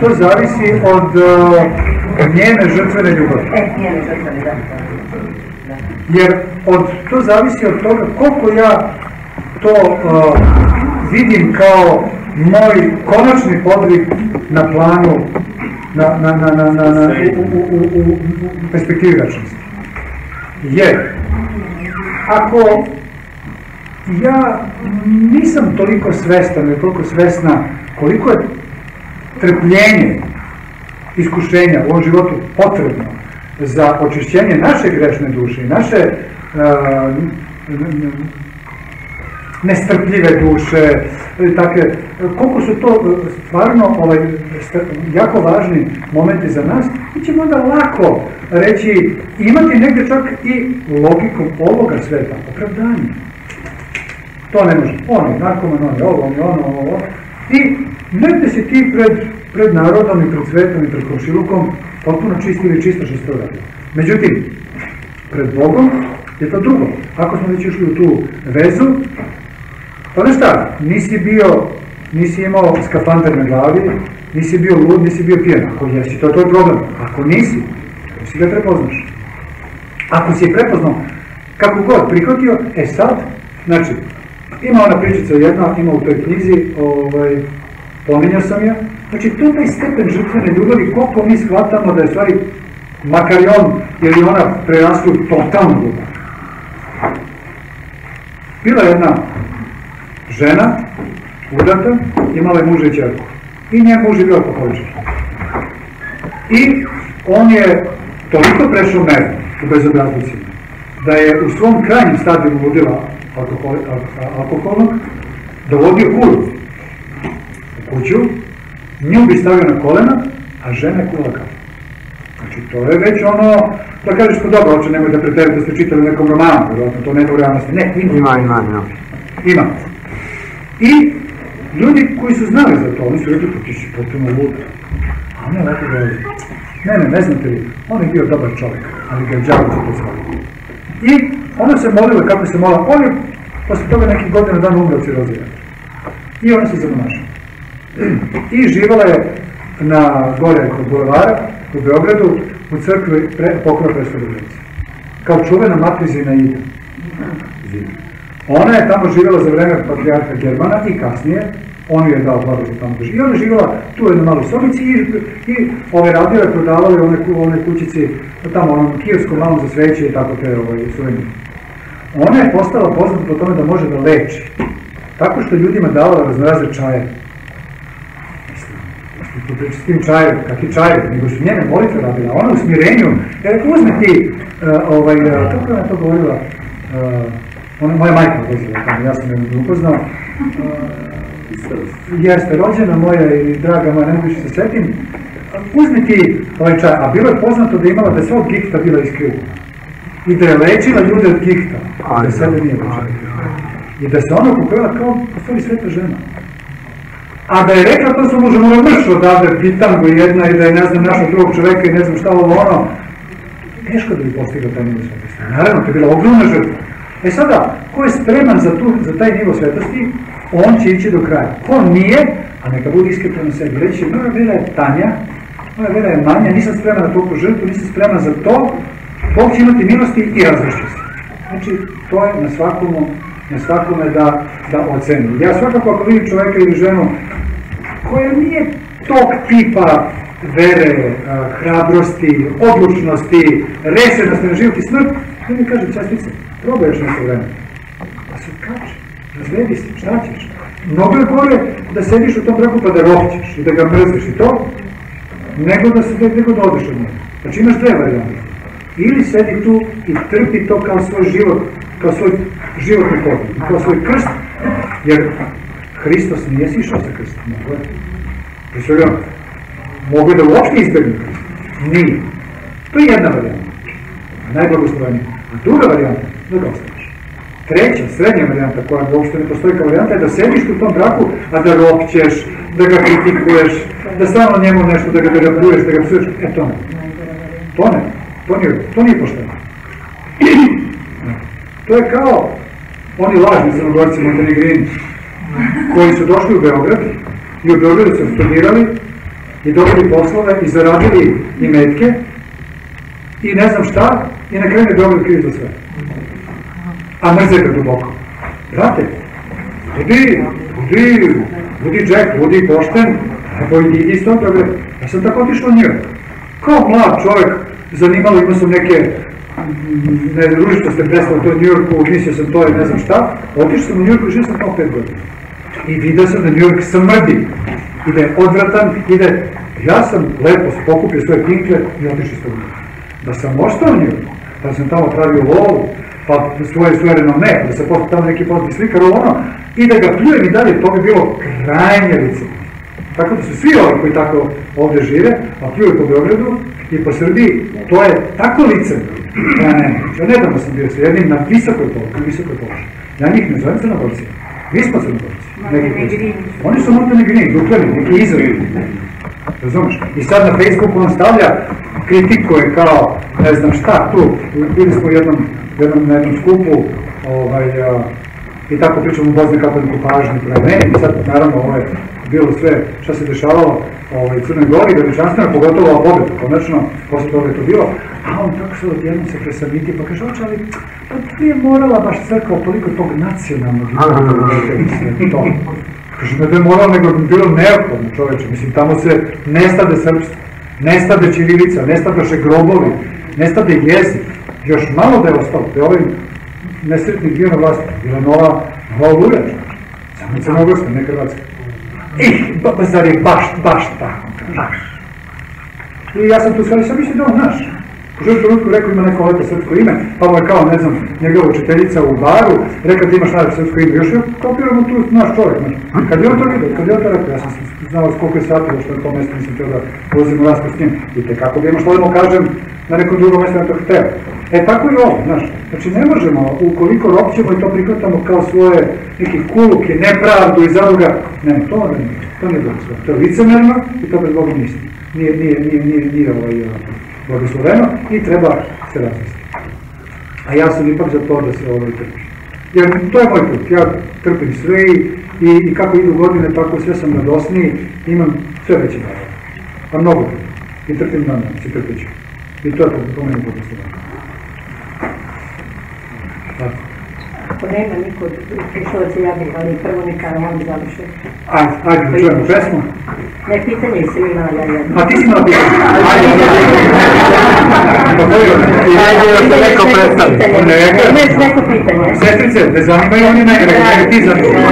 to zavisi od uh, njene žrtvene ljubavi. E, nije mi žrtveni, da. Jer od, to zavisi od toga koliko ja to uh, vidim kao moj konačni podvig na planu, na, na, na, na, na, na, u, u, u, u, u perspektivi večnosti. Jer, ako ja nisam toliko svestan ili toliko svesna koliko je trpljenje iskušenja u ovom životu potrebno za očišćenje naše grešne duše i naše nestrpljive duše, takve, koliko su to uh, stvarno ovaj, jako važni momenti za nas, mi ćemo onda lako reći, imati negdje čak i logikom ovoga sveta, opravdanje. To ne može. On je narkoman, on je ovo, on je ono, ovo. I negdje si ti pred, pred narodom i pred svetom i pred komšilukom potpuno čist ili čisto što ste uradili. Međutim, pred Bogom je to drugo. Ako smo već išli u tu vezu, pa znaš šta, nisi bio, nisi imao skafander na glavi, nisi bio lud, nisi bio pijan. Ako jesi, to je tvoj problem. Ako nisi, to si ga prepoznaš. Ako si je prepoznao, kako god prihvatio, e sad, znači, ima ona pričica jedna, ima u toj knjizi, ovaj, pominjao sam je, znači to je taj stepen žrtvene ljubavi, koliko mi shvatamo da je stvari, makar i on ili ona prerastu totalnu ljubav. Bila je jedna žena, udata, imala je muža i čerku. I njen muž je bio alkoholičar. I on je toliko prešao meru u bezobraznicima, da je u svom krajnjem stadiju ludila alkohol, al- alkoholnog dovodio kuru u kuću, nju bi stavio na kolena, a žena je kuvala kafu. Znači to je već ono, da kažeš pa dobro, oče nemoj da preterite da ste čitali nekom romanu, vjerojatno to nema u realnosti. Ne, ima. Ima, ima, ima. Ima. I ljudi koji su znali za to, oni su rekli, pa ti si potpuno lud. A ona rekli da je, ne, ne, ne znate li, on je bio dobar čovjek, ali ga je džavo za to zvali. I ona se molila kako se molila, on posle toga nekih godina dana umre od cirozija. I ona se zamonašala. I živala je na gore kod bulevara, u Beogradu, u crkvi pre, pokora Presvedobrice. Kao čuvena matrizina Ida. Ona je tamo živjela za vreme patrijarha Germana i kasnije, on je dao tamo da živi. I ona je živjela tu u jednoj maloj sobici i, i ove radile prodavale one, ku- one kućici, tamo onom kijevskom malom za sveće i tako te ovaj, suvenire. Ona je postala poznata po tome da može da leči. Tako što je ljudima davala raznorazne čaje. Tu priča s tim čajem, kakvi čajevi, nego su njene molitve radila. Ona u smirenju, ja rekao, uzme ti, uh, ovaj, uh, kako je ona to govorila, uh, ona, moja majka tamo, ja sam je upoznao, uh, jeste rođena moja i draga moja, ne mogu više se setim, uzmi ti ovaj čaj, a bilo je poznato da je imala da je sve od gihta bila iskrivljena. I da je lečila ljude od gihta, a da sebe nije lečila. I da se ona pokojila kao, postoji sveta žena. A da je rekla to su možemo da mrš odavde pitango jedna i da je ne znam našla drugog čoveka i ne znam šta ovo ono, teško da bi postigla taj nivo svetosti. Naravno, to je bila ogromna žrtva. E sada, ko je spreman za, tu, za taj nivo svetosti, on će ići do kraja. Ko nije, a neka bude iskren prema sebi, reći, moja vera je tanja, moja vera je manja, nisam spreman na toliko žrtvu, nisam spreman za to, Bog će imati milosti i razvršće se. Znači, to je na svakomu, na svakome da, da oceni. Ja svakako ako vidim čoveka ili ženu koja nije tog tipa vere, hrabrosti, odlučnosti, rešenosti na život i smrt, to mi kaže, čestice, probaj još neko vreme. A se kače, razvedi se, šta ćeš? Mnogo je gore da sediš u tom braku pa da ropćeš i da ga mrziš i to, nego da, se, nego da odeš od njega. Znači imaš dve varijante. Ili sedi tu i trpi to kao svoj život, kao svoj životni podnik, kao svoj krst, jer Hristos nije sišao sa krstom, mogo je. Pre svega, mogu je da uopšte izbjegne krst. Nije. To je jedna varijanta. Najblagoslovenija. A druga varijanta, da ga. Treća, srednja varijanta, koja uopšte ne postoji kao varijanta, je da sediš u tom braku, a da ropćeš, da ga kritikuješ, da stalno njemu nešto, da ga da ga pljuješ, da ga psuješ. E, to ne. To ne. To nije, to nije pošteno. [clears throat] To je kao oni lažni crnogorci Montenegrini, koji su došli u Beograd i u Beogradu su studirali i dobili poslove i zaradili i metke i ne znam šta i na kraju je Beograd kriv za sve. A mrze ga duboko. Brate, budi, budi, budi džek, budi pošten, nebo idi iz tog Beograda. Ja sam tako otišao Njujork. Kao mlad čovjek, zanimalo, imao sam neke ne ružišto ste predstavili to u Njujorku, mislio sam to je ne znam šta, otišao sam u Njujorku i živio sam kao pet godina. I vidio sam da Njujork smrdi i da je odvratan i da je... Ja sam lepo pokupio svoje pinkle i otišao s tog Njujorka. Da sam ostao u Njujorku, pa sam tamo pravio lovu, pa svoje svoje renome, da se postao tamo neki poznati slikar, ovo ono, i da ga pljujem i dalje, to bi bilo krajnje lice. Tako da su svi ovi koji tako ovde žive, a pljuju po Beogradu i po Srbiji, to je tako licemerno. Ja ne, ja nedavno sam bio sa jednim na visokoj položaju, na visokoj položaju. Ja njih ne zovem crnogorci. Mi smo crnogorci. Neki su- Oni su montenegrini, duklani, neki izraeli. Razumeš? I sad na Facebooku on stavlja, kritikuje kao, ne znam šta, tu, bili smo u jednom, jednom, na jednom skupu, ovaj, a, i tako pričamo Bosne kako neku pažnju prema meni, i sad naravno ovo je bilo sve šta se dešavalo ovaj, u Crnoj Gori, veličanstveno, pogotovo ova pobeda, konačno, posle toga je to bilo, a on tako se odjednom se presamiti, pa kaže, oče, ali pa tu je morala baš crkva toliko tog nacionalnog identiteta, to. Kaže, ne da je moralo, nego bi bilo neophodno čoveče, mislim, tamo se nestade srpstvo, nestade ćirilica, nestadoše grobovi, nestade jezik, još malo da je ostalo, da je ovaj nesretnik bio na vlasti, bila nova, nova luja, samo crnogorska, ne hrvatska. I, ba, zar je baš, baš tako, baš. I ja sam tu stvari, sam mislio da on naš. U što trenutku rekao ima neko lepo srpsko ime, pa mu je kao, ne znam, njegova učiteljica u baru, rekao ti imaš najlepše srpsko ime, još je kopiramo tu naš čovjek. Kad je on to vidio, kad je on to rekao, ja sam znao koliko je satilo što je to mesto, nisam htio da ulazim u raskaz s njim. I te kako bi imaš što da mu kažem na nekom drugom mjestu na to hteo. E tako i ovo, znaš, znači ne možemo, ukoliko ropćemo i to prihvatamo kao svoje neki kuluke, nepravdu i zaruga, ne, to ne, to nije dobro, to je licemerno i to bez Boga misli. Nije, nije, nije, nije, nije ovaj, uh, blagosloveno i treba se razmisliti. A ja sam ipak za to da se ovaj trpi. Jer to je moj put, ja trpim sve i, i, i kako idu godine, tako sve sam radosniji, imam sve veće dara. A mnogo. I trpim dan danas i trpit ću. I to je po, meni blagosloveno. Ako nema niko slušalaca, ja bih ali prvo neka on završi. Ajde, ajde, da čujemo pesmu. Ne, pitanje sam imala ja jedno. A ti si imala pitanje? Ajde, Pa je? Ajde, da se neko predstavi. Neka. Imaš neko pitanje? Sestrice, ne zanimaju oni najgore, nego ti zanimaju.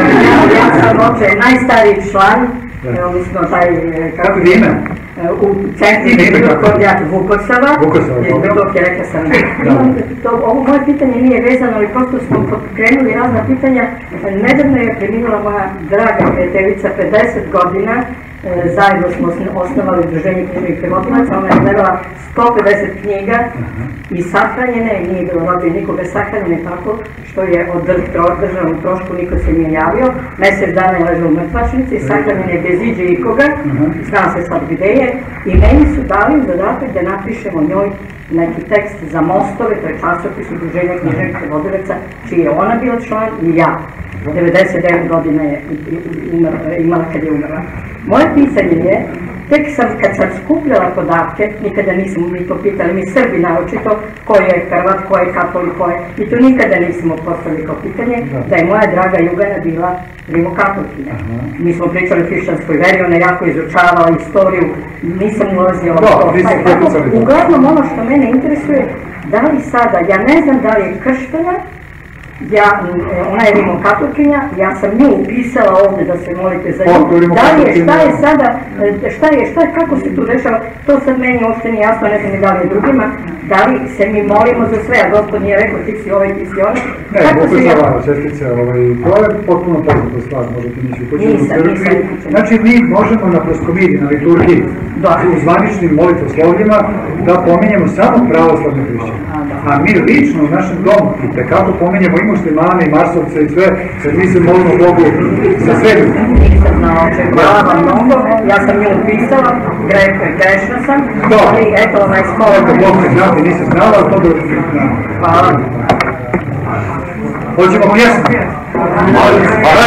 Ja sam uopće najstariji član, mi smo taj, e, Kako ti ime? E, u centri kako? koordinat Vukosava. Vukosava, je rekla sam. Imam, to, ovo moje pitanje nije vezano, ali prosto smo pokrenuli razna pitanja. Nedavno je preminula moja draga prijateljica, 50 godina, zajedno smo osn- osnovali Udruženje knjižnih prevodilaca, ona je gledala 150 knjiga i sahranjene, nije bilo robe nikoga sahranjene tako što je od dr- tro- državnog trošku niko se nije javio, mesec dana je ležao u mrtvačnici, sahranjen je bez iđe ikoga, zna se sad gde je, i meni su dali zadatak da napišemo njoj neki tekst za mostove, to je časopis Udruženja književnih prevodilaca, čiji je ona bila član i ja. 99 godina je i- i- imala kad je umrla. Moje pitanje je, tek sam, kad sam skupljala podatke, nikada nismo mi to pitali, mi Srbi naročito, ko je Hrvat, ko je katolik, ko je, mi to nikada nismo postavili kao pitanje, da je moja draga Jugana bila rimokatolkinja. Mi smo pričali o hrišćanskoj veri, ona jako izučavala istoriju, nisam ulazila u Da, Pa to. Uglavnom ono što mene interesuje, da li sada, ja ne znam da li je krštena, ja, m, e, ona je rimokatolkinja, ja sam nju upisala ovde da se molite za Koliko nju. Da li je, šta je sada, e, šta je, šta je, kako se tu dešava, to sad meni uopšte nije jasno, ne znam ni da li je drugima, da li se mi molimo za sve, a gospod nije rekao ti si ovaj, ti si onaj, Ne, se ja... Vukošava, sestrice, ovaj, to je potpuno poznata stvar, možete nisi upućeni Nisam, nisam. Znači, mi možemo na proskomidi, na liturgiji, Da. u zvaničnim molitvoslovljima, da pominjemo samo pravoslavne hrišćane. A, da. Mi lično u našem domu, i tekako pominjemo i muslimane, i marsovce i sve, sad mi se molimo Bogu za ljude. Nisam znala o čemu. Hvala vam mnogo, ja sam nju upisala, gre, grešna sam, Da. ali eto, onaj Eto, spomen. Bog te znati, nisam znala, ali to dobro ti znamo. Hvala. Hoćemo pjesmu? Hvala.